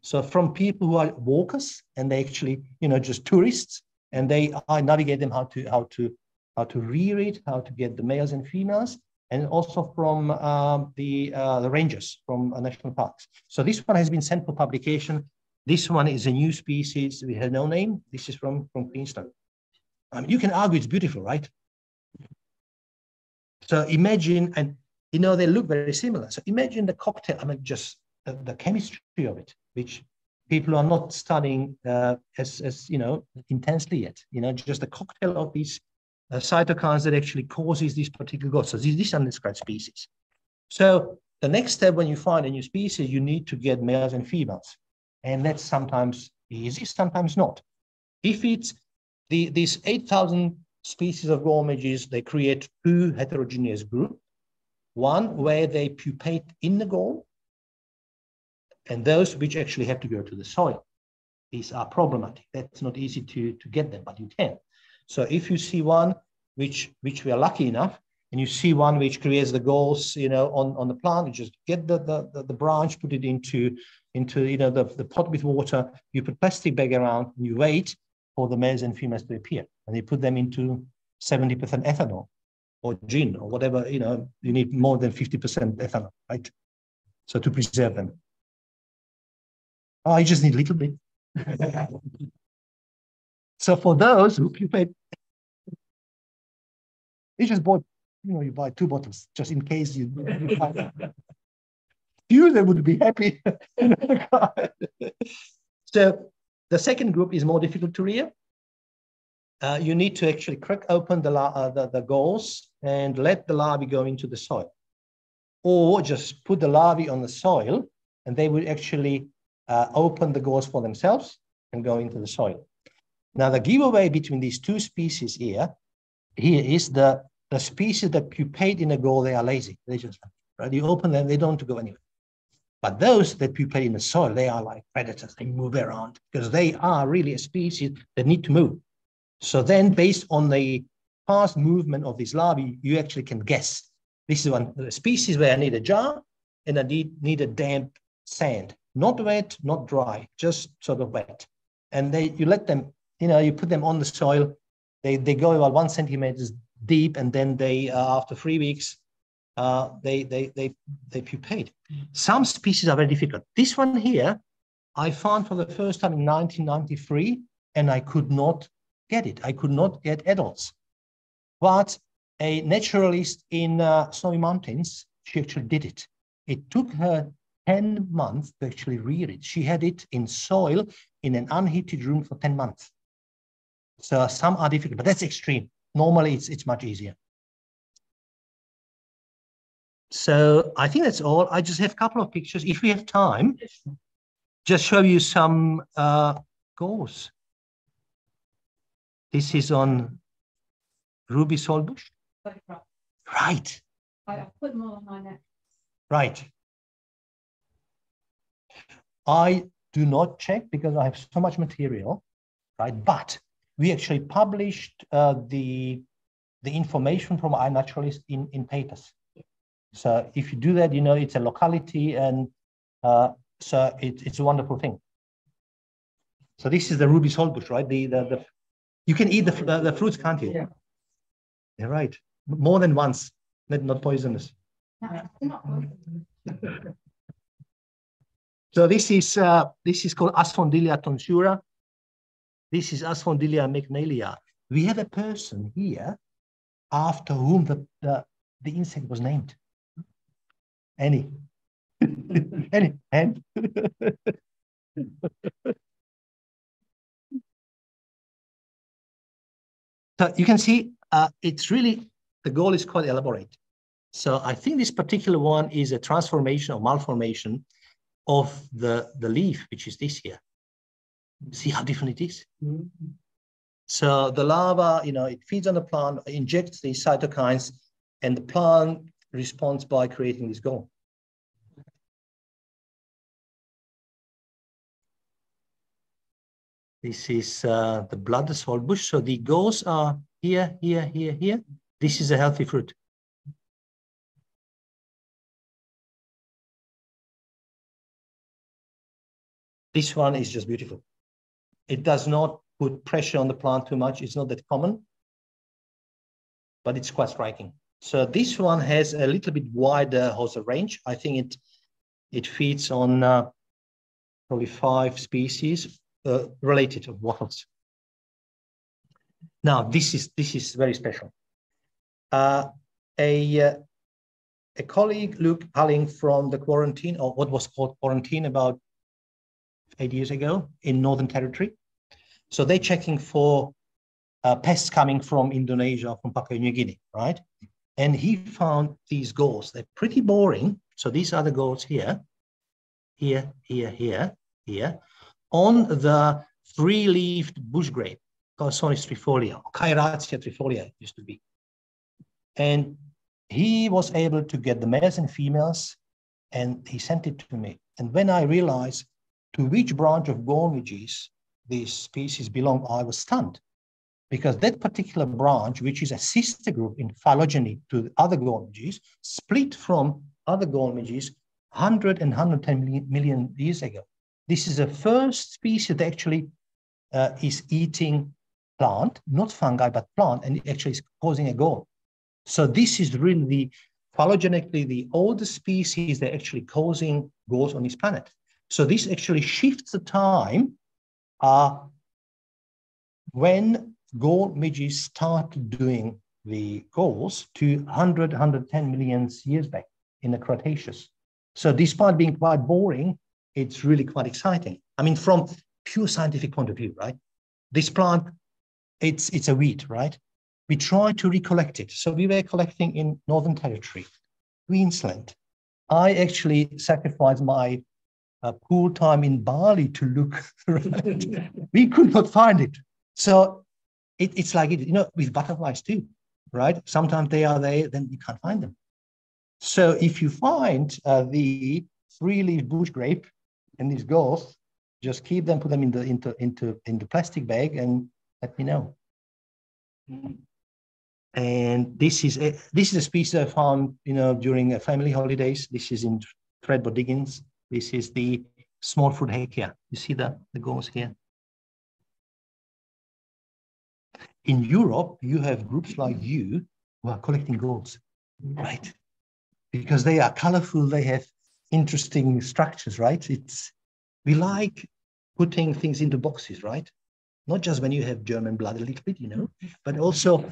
So from people who are walkers and they actually, you know, just tourists, and they I navigate them how to how to how to rear it, how to get the males and females, and also from um, the uh, the rangers from uh, national parks. So this one has been sent for publication. This one is a new species. We have no name. This is from from Queensland. Um, you can argue it's beautiful, right? So imagine, and you know, they look very similar. So imagine the cocktail, I mean, just the, the chemistry of it, which people are not studying uh, as, as, you know, intensely yet, you know, just the cocktail of these uh, cytokines that actually causes these particular growth. So these, these undescribed species. So the next step when you find a new species, you need to get males and females. And that's sometimes easy, sometimes not. If it's the, these 8,000 species of raw they create two heterogeneous groups one where they pupate in the gall, and those which actually have to go to the soil. These are problematic. That's not easy to, to get them, but you can. So if you see one which which we are lucky enough, and you see one which creates the galls, you know, on, on the plant. You just get the, the, the branch, put it into, into you know, the, the pot with water, you put plastic bag around, and you wait for the males and females to appear. And you put them into 70% ethanol or gin or whatever, you know, you need more than 50% ethanol, right? So to preserve them. Oh, you just need a little bit. [laughs] so for those who pay, you just bought, you know, you buy two bottles just in case you. you they would be happy. [laughs] [laughs] so the second group is more difficult to rear. Uh, you need to actually crack open the, uh, the, the and let the larvae go into the soil. Or just put the larvae on the soil and they will actually uh, open the galls for themselves and go into the soil. Now, the giveaway between these two species here, here is the, the species that pupate in a gall, they are lazy. They just, right? You open them, they don't go anywhere. But those that pupate in the soil, they are like predators. They move around because they are really a species that need to move. So then based on the past movement of this larvae, you actually can guess. This is one species where I need a jar and I need, need a damp sand not wet, not dry, just sort of wet. And they, you let them, you know, you put them on the soil. They, they go about one centimeters deep, and then they, uh, after three weeks, uh, they, they, they, they pupate. Some species are very difficult. This one here, I found for the first time in 1993, and I could not get it. I could not get adults. But a naturalist in uh, Snowy Mountains, she actually did it. It took her 10 months to actually rear it. She had it in soil in an unheated room for 10 months. So some are difficult, but that's extreme. Normally it's, it's much easier. So I think that's all. I just have a couple of pictures. If we have time, just show you some uh, galls. This is on Ruby Saltbush. Right. I put them all on my neck. Right. I do not check because I have so much material, right? But we actually published uh, the the information from iNaturalist in in papers. So if you do that, you know it's a locality, and uh, so it, it's a wonderful thing. So this is the ruby saltbush, right? The the, the you can eat the the, the fruits, can't you? Yeah. Yeah, right. More than once, not not poisonous. [laughs] So this is uh, this is called Asphondylia tonsura. This is Asphondylia magnalia. We have a person here after whom the, the, the insect was named. Any? Any? And? So you can see uh, it's really, the goal is quite elaborate. So I think this particular one is a transformation or malformation of the, the leaf, which is this here. See how different it is? Mm -hmm. So the larva, you know, it feeds on the plant, injects these cytokines, and the plant responds by creating this gall. This is uh, the blood saltbush. So the galls are here, here, here, here. This is a healthy fruit. This one is just beautiful. It does not put pressure on the plant too much. It's not that common, but it's quite striking. So this one has a little bit wider host range. I think it it feeds on uh, probably five species uh, related to. Now this is this is very special. Uh, a uh, a colleague, Luke Halling from the quarantine, or what was called quarantine about eight years ago in Northern Territory. So they're checking for uh, pests coming from Indonesia, from Papua New Guinea, right? And he found these galls. They're pretty boring. So these are the galls here, here, here, here, here, on the three-leaved bush grape, Causonis trifolia, Cayratia trifolia used to be. And he was able to get the males and females, and he sent it to me. And when I realized to which branch of gall midges these species belong, I was stunned because that particular branch, which is a sister group in phylogeny to other gall midges, split from other gall midges 100 and 110 million, million years ago. This is the first species that actually uh, is eating plant, not fungi, but plant, and it actually is causing a gall. So this is really the phylogenetically the oldest species that actually causing galls on this planet. So this actually shifts the time uh, when gall midges started doing the galls to 100, 110 million years back in the Cretaceous. So despite being quite boring, it's really quite exciting. I mean, from pure scientific point of view, right? This plant, it's, it's a weed, right? We tried to recollect it. So we were collecting in Northern Territory, Queensland. I actually sacrificed my uh, pool time in Bali to look. [laughs] Right? we could not find it. So it, it's like, it, you know, with butterflies too, right? Sometimes they are there, then you can't find them. So if you find uh, the three-leaf bush grape and these galls, just keep them, put them in the into into in the plastic bag, and let me know. And this is a, this is a species I found, you know, during family holidays. This is in Thredbo-Diggings. This is the small fruit hakea. You see the, the galls here? In Europe, you have groups like you who are collecting galls, right? Because they are colorful, they have interesting structures, right? It's we like putting things into boxes, right? Not just when you have German blood a little bit, you know, but also,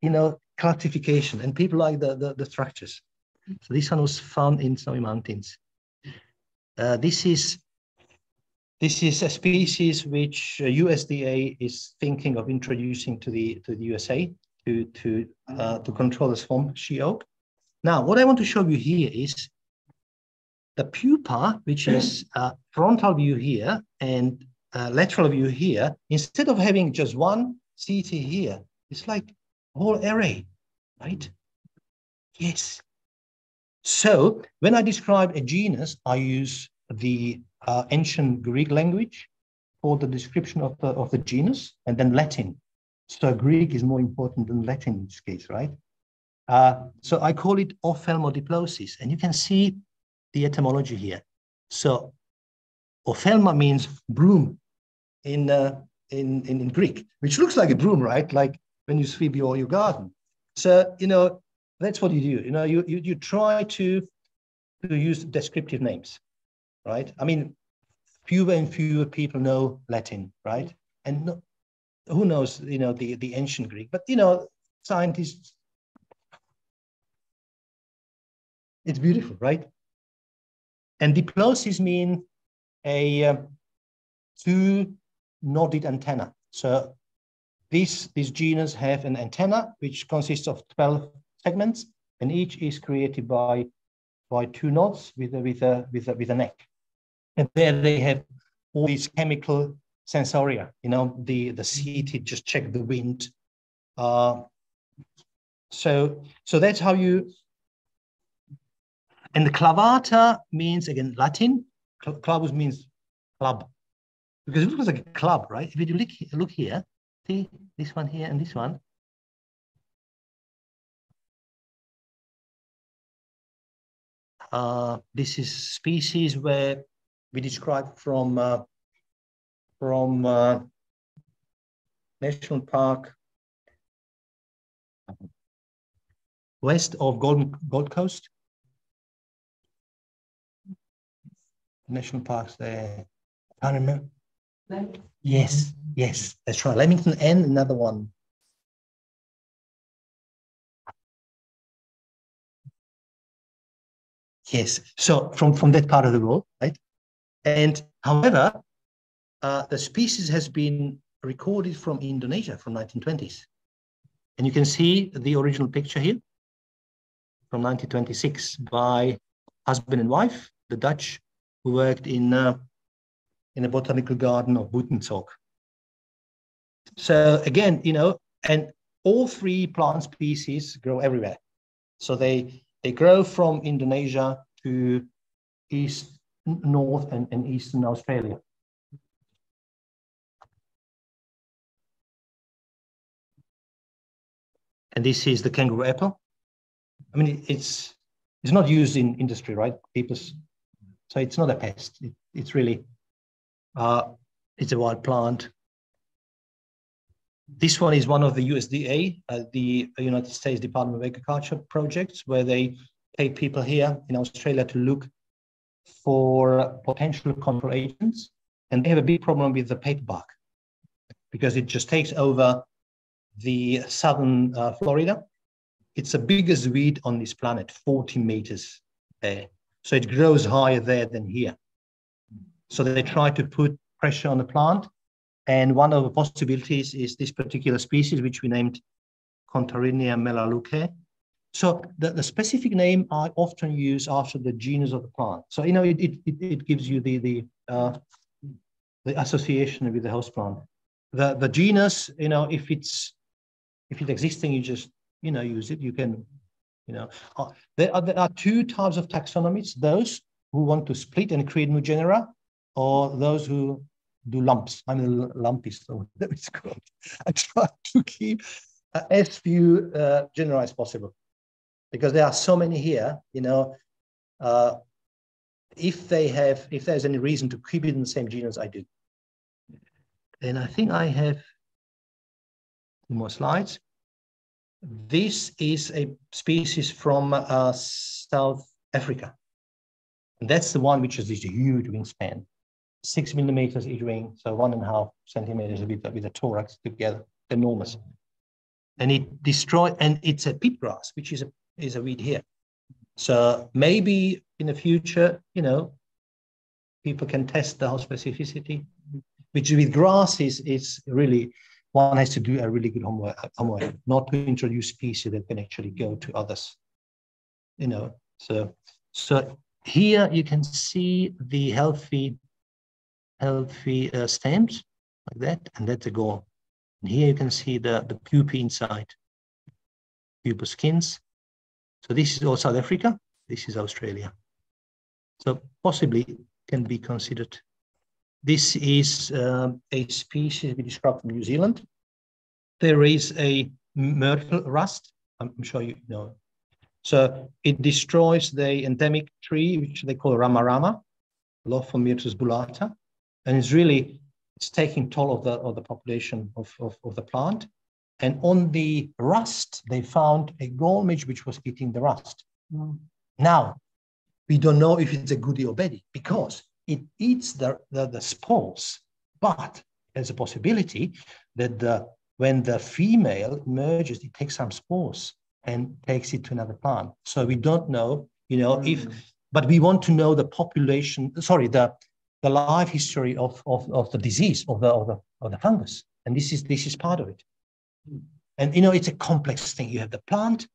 you know, classification. And people like the, the, the structures. So this one was found in Snowy Mountains. Uh, this is this is a species which USDA uh, is thinking of introducing to the to the USA to to uh, to control the swamp she oak. Now, what I want to show you here is the pupa, which is [clears throat] a frontal view here and lateral view here. Instead of having just one CT here, it's like a whole array, right? Yes. So when I describe a genus, I use the uh, ancient Greek language for the description of the, of the genus, and then Latin. So Greek is more important than Latin in this case, right? Uh, so I call it ophthalmodiplosis, and you can see the etymology here. So ophthalma means broom in, uh, in, in, in Greek, which looks like a broom, right? Like when you sweep your, your garden. So, you know, that's what you do. You know, you, you, you try to, to use descriptive names, right? I mean, fewer and fewer people know Latin, right? And no, who knows, you know, the, the ancient Greek, but, you know, scientists, it's beautiful, right? And diplosis mean a uh, two knotted antenna. So these, these genus have an antenna which consists of 12 segments, and each is created by, by two nodes with a, with, a, with, a, with a neck. And there they have all these chemical sensoria, you know, the, the CT just check the wind. Uh, so, so that's how you, and the clavata means, again, Latin, clavus means club, because it looks like a club, right? If you look, look here, see this one here and this one, Uh, this is species where we describe from uh, from uh, national park west of Gold, Gold Coast. National parks there. I can't remember. Yes, yes, that's right. Lamington and another one. Yes, so from, from that part of the world, right? And however, uh, the species has been recorded from Indonesia from 1920s. And you can see the original picture here from 1926 by husband and wife, the Dutch, who worked in, uh, in a botanical garden of Buitenzorg. So again, you know, and all three plant species grow everywhere. So they, they grow from Indonesia to east North and, and Eastern Australia. And this is the kangaroo apple. I mean, it's it's not used in industry, right? People's, so it's not a pest. It, it's really, uh, it's a wild plant. This one is one of the USDA, uh, the United States Department of Agriculture projects, where they pay people here in Australia to look for potential control agents. And they have a big problem with the paperbark because it just takes over the southern uh, Florida. It's the biggest weed on this planet, 40 meters there. So it grows higher there than here. So they try to put pressure on the plant. And one of the possibilities is this particular species, which we named Contarinia melaleucae. So the, the specific name I often use after the genus of the plant. So, you know, it, it, it gives you the, the, uh, the association with the host plant. The, the genus, you know, if it's, if it's existing, you just, you know, use it. You can, you know, uh, there, are, there are two types of taxonomies, those who want to split and create new genera or those who do lumps. I'm a lumpist, so that is called. [laughs] I try to keep uh, as few uh, genera as possible because there are so many here, you know, uh, if they have, if there's any reason to keep it in the same genus, I do. And I think I have two more slides. This is a species from uh, South Africa. And that's the one which has this huge wingspan, six millimeters each wing, so one and a half centimeters with, with the thorax together, enormous. And it destroyed, and it's a peat grass, which is a is a weed here. So maybe in the future, you know, people can test the host specificity, which with grass is, is really, one has to do a really good homework, homework, not to introduce species that can actually go to others, you know. So, so here you can see the healthy, healthy uh, stems like that, and that's a goal. And here you can see the, the pupae inside, pupa skins. So this is all South Africa, this is Australia. So possibly can be considered. This is um, a species we described from New Zealand. There is a myrtle rust, I'm sure you know. So it destroys the endemic tree, which they call ramarama, Lophomyrtus bullata, and it's really it's taking toll of the of the population of, of, of the plant. And on the rust, they found a midge which was eating the rust. Mm. Now, we don't know if it's a goody or baddy because it eats the, the, the spores, but there's a possibility that the, when the female emerges, it takes some spores and takes it to another plant. So we don't know, you know, mm. if, but we want to know the population, sorry, the, the life history of, of, of the disease of the, of the, of the fungus. And this is, this is part of it. And you know, it's a complex thing. You have the plant,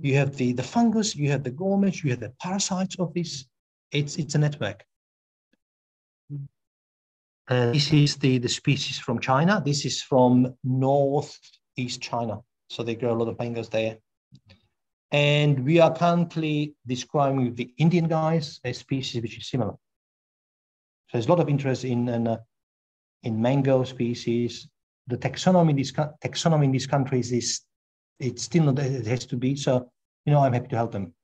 you have the, the fungus, you have the midge, you have the parasites of this. It's, it's a network. And this is the, the species from China. This is from northeast China. So they grow a lot of mangoes there. And we are currently describing the Indian guys a species which is similar. So there's a lot of interest in, in, uh, in mango species, the taxonomy in these taxonomy in these countries is it's still not it has to be. So you know I'm happy to help them,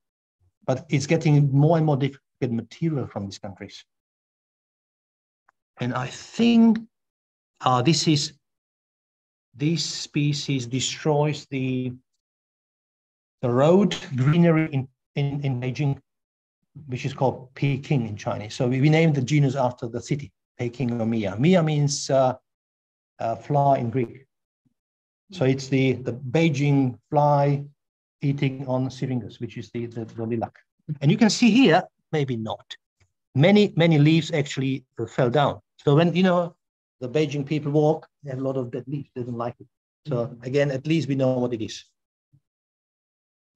but it's getting more and more difficult material from these countries. And I think uh, this is this species destroys the the road greenery in, in, in Beijing, which is called Peking in Chinese. So we, we named the genus after the city, Peking or Mia. Mia means uh, uh, fly in Greek. So it's the, the Beijing fly eating on syringas, which is the, the, the lilac. And you can see here, maybe not. Many, many leaves actually uh, fell down. So when, you know, the Beijing people walk, they have a lot of dead leaves. They don't like it. So again, at least we know what it is.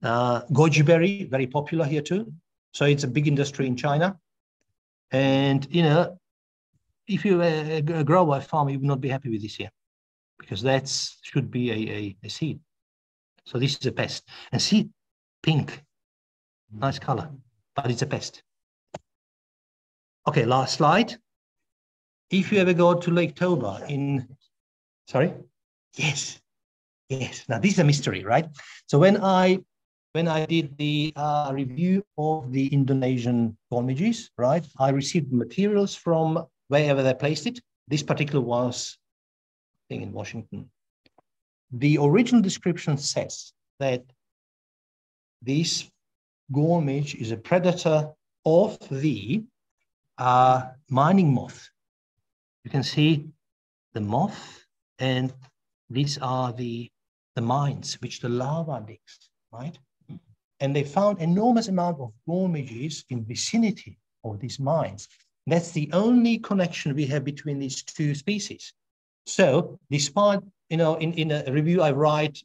Uh, goji berry, very popular here too. So it's a big industry in China. And, you know, if you uh, grow a farm, you will not be happy with this here because that should be a, a, a, seed. So this is a pest. And see, pink, nice color, but it's a pest. Okay, last slide. If you ever go to Lake Toba in, sorry? Yes. Yes. Now this is a mystery, right? So when I when I did the uh, review of the Indonesian gall midges, right, I received materials from wherever they placed it. This particular was, I think, in Washington. The original description says that this gall midge is a predator of the uh, mining moth. You can see the moth, and these are the, the mines which the larva digs, right? And they found enormous amount of gall midges in vicinity of these mines. That's the only connection we have between these two species. So despite, you know, in, in a review I write,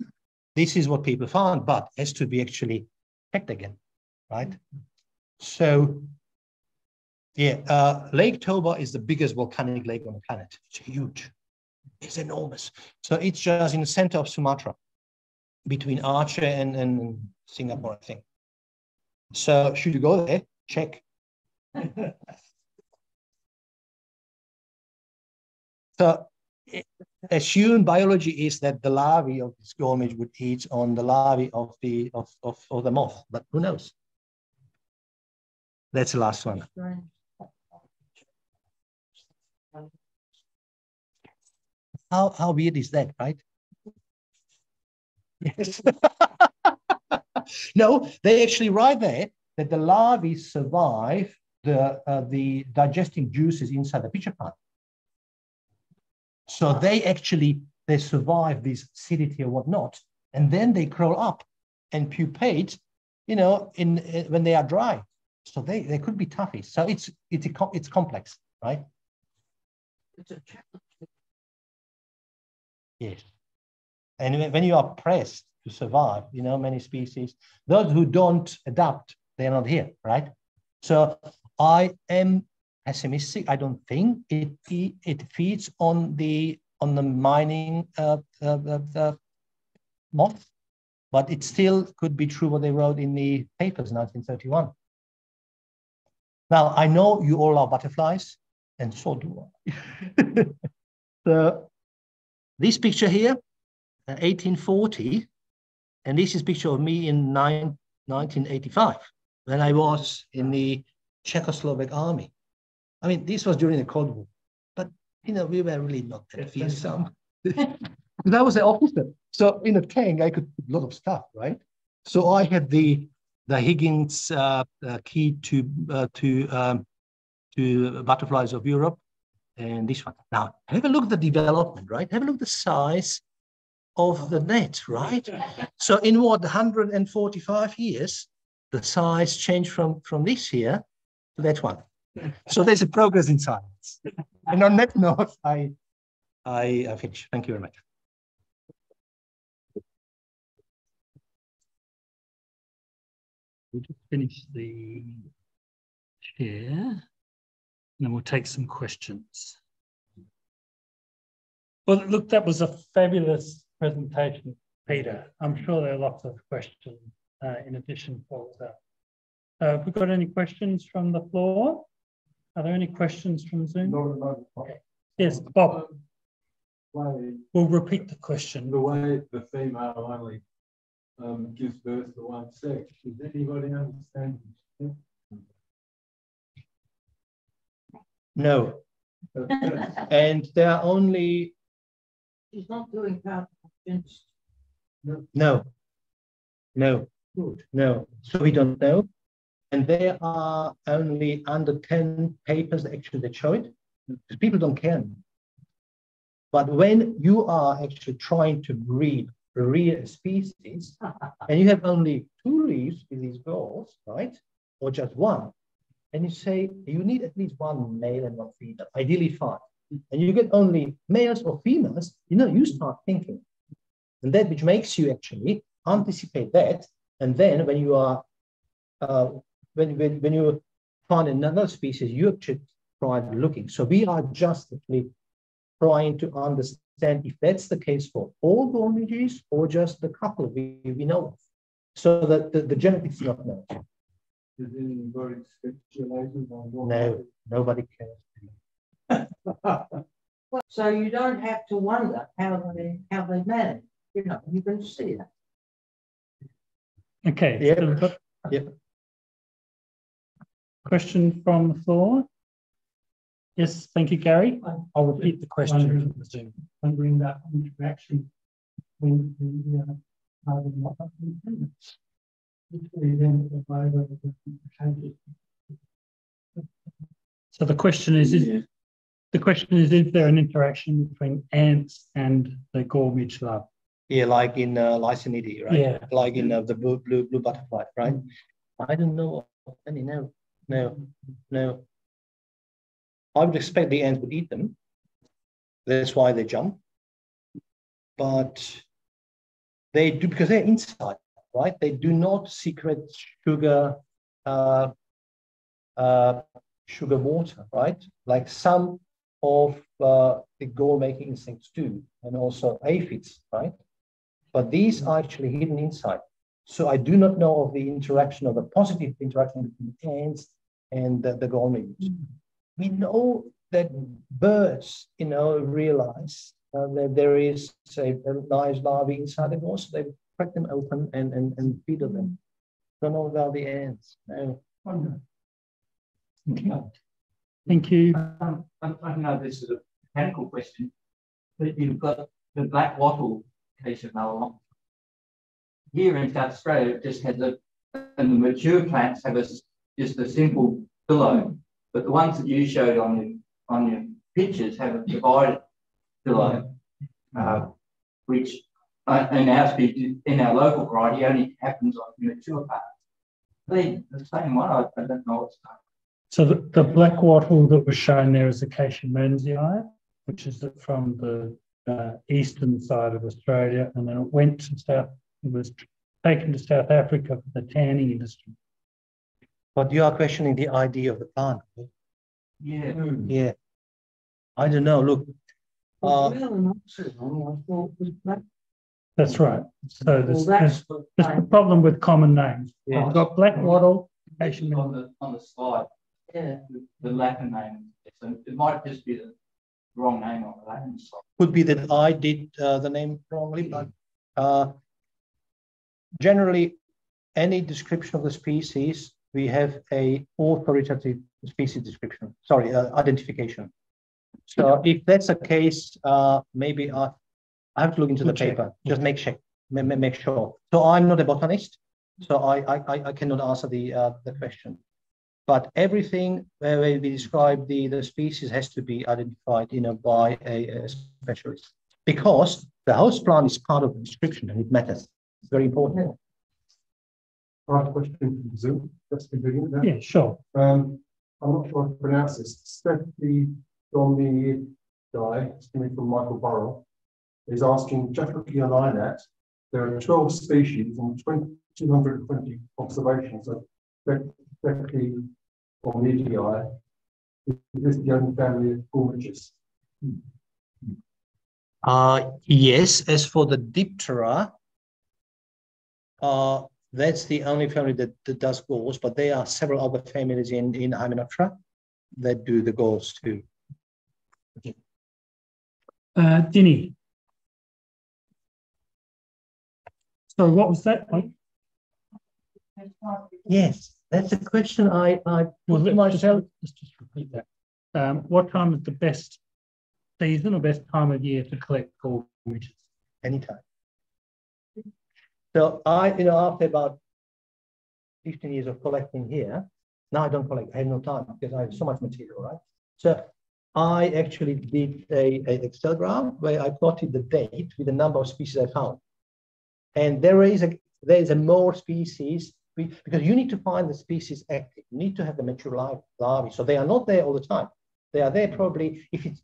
this is what people found, but has to be actually checked again, right? So yeah, uh, Lake Toba is the biggest volcanic lake on the planet. It's huge. It's enormous. So it's just in the center of Sumatra, between Aceh and, and Singapore, I think. So should you go there, check. [laughs] so assumed biology is that the larvae of this gall midge would eat on the larvae of the of, of, of the moth, but who knows? That's the last one. How, how weird is that, right? [laughs] Yes. [laughs] no, they actually write there that the larvae survive the, uh, the digesting juices inside the pitcher plant. So they actually, they survive this acidity or whatnot, and then they crawl up and pupate, you know, in, in when they are dry. So they, they could be toughies. So it's, it's, it's complex, right? It's a Yes. And when you are pressed to survive, you know, many species, those who don't adapt, they're not here, right? So I am pessimistic. I don't think it it feeds on the on the mining uh, uh, moth, but it still could be true what they wrote in the papers in 1931. Now I know you all are butterflies, and so do I. [laughs] so this picture here, 1840, uh, and this is a picture of me in nine, 1985 when I was in the Czechoslovak army. I mean, this was during the Cold War, but you know, we were really not that fearsome. [laughs] [laughs] because I was an officer. So in a tank, I could put a lot of stuff, right? So I had the the Higgins uh, uh, key to uh, to um, to butterflies of Europe, and this one. Now, have a look at the development, right? Have a look at the size of the net, right? So in what, 145 years, the size changed from, from this here to that one. So there's a progress in science. And on that note, I, I, I finish. Thank you very much. We'll just finish the share and we'll take some questions. Well, look, that was a fabulous presentation, Peter. I'm sure there are lots of questions uh, in addition to that. Uh, have we got any questions from the floor? Are there any questions from Zoom? No, no, okay. Yes, Bob. Um, we'll repeat the question. The way the female only um, gives birth to one sex, does anybody understand? No. and there are only. She's not doing that. No. No. No. Good. No. So we don't know. And there are only under 10 papers actually that show it. Because people don't care. But when you are actually trying to breed a real species, [laughs] and you have only two leaves with these balls, right? Or just one, and you say you need at least one male and one female, ideally five. And you get only males or females, you know, you start thinking. And that which makes you actually anticipate that. And then when you are, uh, when, when, when you find another species, you actually try looking. So we are just actually trying to understand if that's the case for all gall midges or just the couple we, we know of. So that the, the genetics is not known. Is anybody speculating on what? No, nobody cares. [laughs] So you don't have to wonder how they, how they manage. you know, you can see that. Okay. Yep. so got- Yep. Question from the floor? Yes, thank you, Gary. I'll repeat the question from the Zoom. Wondering that interaction between the, uh, So the question is, is, the question is, is there an interaction between ants and the gall midge? Yeah, like in uh, Lycaenidae, right? Yeah. Like in uh, the blue, blue, blue butterfly, right? I don't know any, no, no, no. I would expect the ants would eat them. That's why they jump. But they do, because they're inside, right? They do not secrete sugar, uh, uh, sugar water, right? Like some of uh, the gall-making insects do, and also aphids, right? But these are actually hidden inside. So I do not know of the interaction of the positive interaction between ants and the, the gall-makers. We know that birds, you know, realize uh, that there is a, a nice larvae inside the gall, so they crack them open and, and, and feed on them. Don't know about the ants. No. Thank you. Um, I, I know this is a mechanical question, but you've got the black wattle case of malolong. Here in South Australia, it just has a, and the mature plants have a, just a simple pillow, but the ones that you showed on your, on your pictures have a divided pillow, uh, which uh, in our species, in our local variety, only happens on mature part. They, the same one, I, I don't know what's. So the, the black wattle that was shown there is Acacia mearnsii, which is from the uh, eastern side of Australia, and then it went to South, it was taken to South Africa for the tanning industry. But you are questioning the idea of the plant. Yeah. Yeah. I don't know. Look, Well, uh, an oxidon, I thought was black. That's right. So Well, there's, that's there's, the there's the thing, problem with common names. Yeah. I've got black wattle, Acacia on the, on the slide, yeah. the- the Latin name, so it might just be the wrong name on the Latin slide. could be that I did uh, the name wrongly, but uh, generally, any description of the species, we have a authoritative species description, sorry, uh, identification. So if that's the case, uh, maybe I, I have to look into the check. paper, just make check, ma- ma- make sure. So I'm not a botanist, so I, I, I- I cannot answer the, uh, the question. But everything where we describe the, the species has to be identified, you know, by a, a specialist. Because the host plant is part of the description and it matters. It's very important. Right, question from Zoom, let's begin that. Yeah, sure. Um, I'm not sure how to pronounce this. Stephanie Domi guy, it's coming from Michael Burrell, is asking, just looking online at, there are twelve species and 20 220 observations of Stephanie Domidii. Is this the only family of gorges? Uh, yes, as for the Diptera, uh, that's the only family that, that does galls, but there are several other families in, in Hymenoptera that do the galls too. Uh, Dinny. So what was that one? Yes, that's a question I, I Well, let's just, myself. let's just repeat that. Um, what time is the best season or best time of year to collect gall midges? anytime. So I, you know, after about 15 years of collecting here, now I don't collect, I have no time because I have so much material, right? So I actually did a, a Excel graph where I plotted the date with the number of species I found. And there is a there is a more species because you need to find the species active. You need to have the mature larvae. So they are not there all the time. They are there probably if it's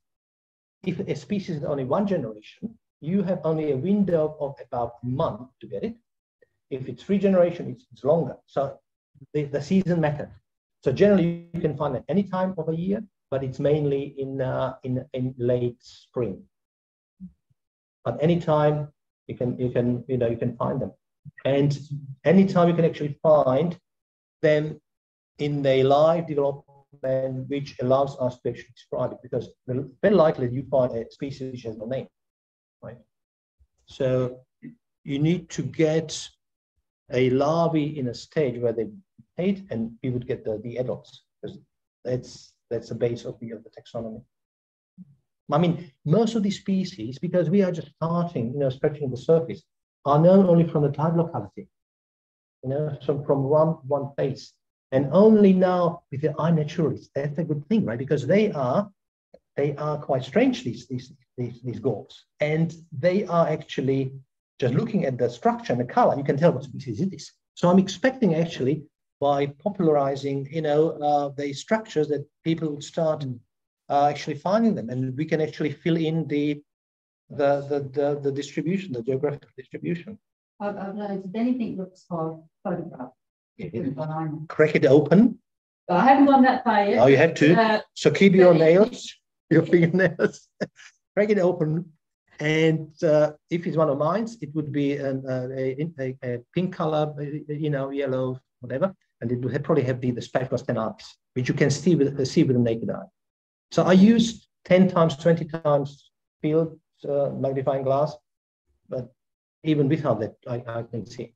if a species is only one generation, you have only a window of about a month to get it. If it's three generation, it's, it's longer. So the, the season matters. So generally you can find it any time of a year, but it's mainly in, uh, in, in late spring. But anytime you can, you can, you know, you can find them. And anytime you can actually find them in the live development, which allows us to actually describe it, because very likely you find a species which has no name, right? So you need to get a larvae in a stage where they mate, and we would get the, the adults because that's that's the base of the of the taxonomy. I mean, most of these species, because we are just starting, you know, scratching the surface, are known only from the type locality, you know, so from one one place. And only now with the iNaturalists, that's a good thing, right? Because they are they are quite strange, these these these, these galls. And they are actually just looking at the structure and the color, you can tell what species it is. So I'm expecting actually by popularizing, you know, uh, the structures that people would start uh, actually finding them, and we can actually fill in the the the the, the distribution, the geographical distribution. I've, I've noticed anything looks for photograph. Crack it open. I haven't gone that far yet. Oh, you have to. Uh, So keep your nails, your [laughs] fingernails, crack it open. And uh, if it's one of mine, it would be an, uh, a, a, a pink color, uh, you know, yellow, whatever. And it would have, probably have the, the spectral stenarchs, which you can see with, see with the naked eye. So I use 10 times, 20 times field uh, magnifying glass, but even without that, I, I can see.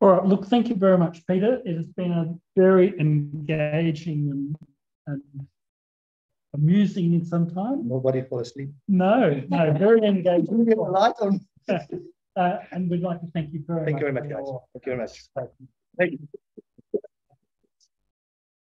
All right, look, thank you very much, Peter. It has been a very engaging and, and amusing in some time. Nobody fall asleep. No, no, very engaging. [laughs] light on? [laughs] Uh, and we'd like to thank you very Thank you much. very much, guys. your Thank you very much. Thank you.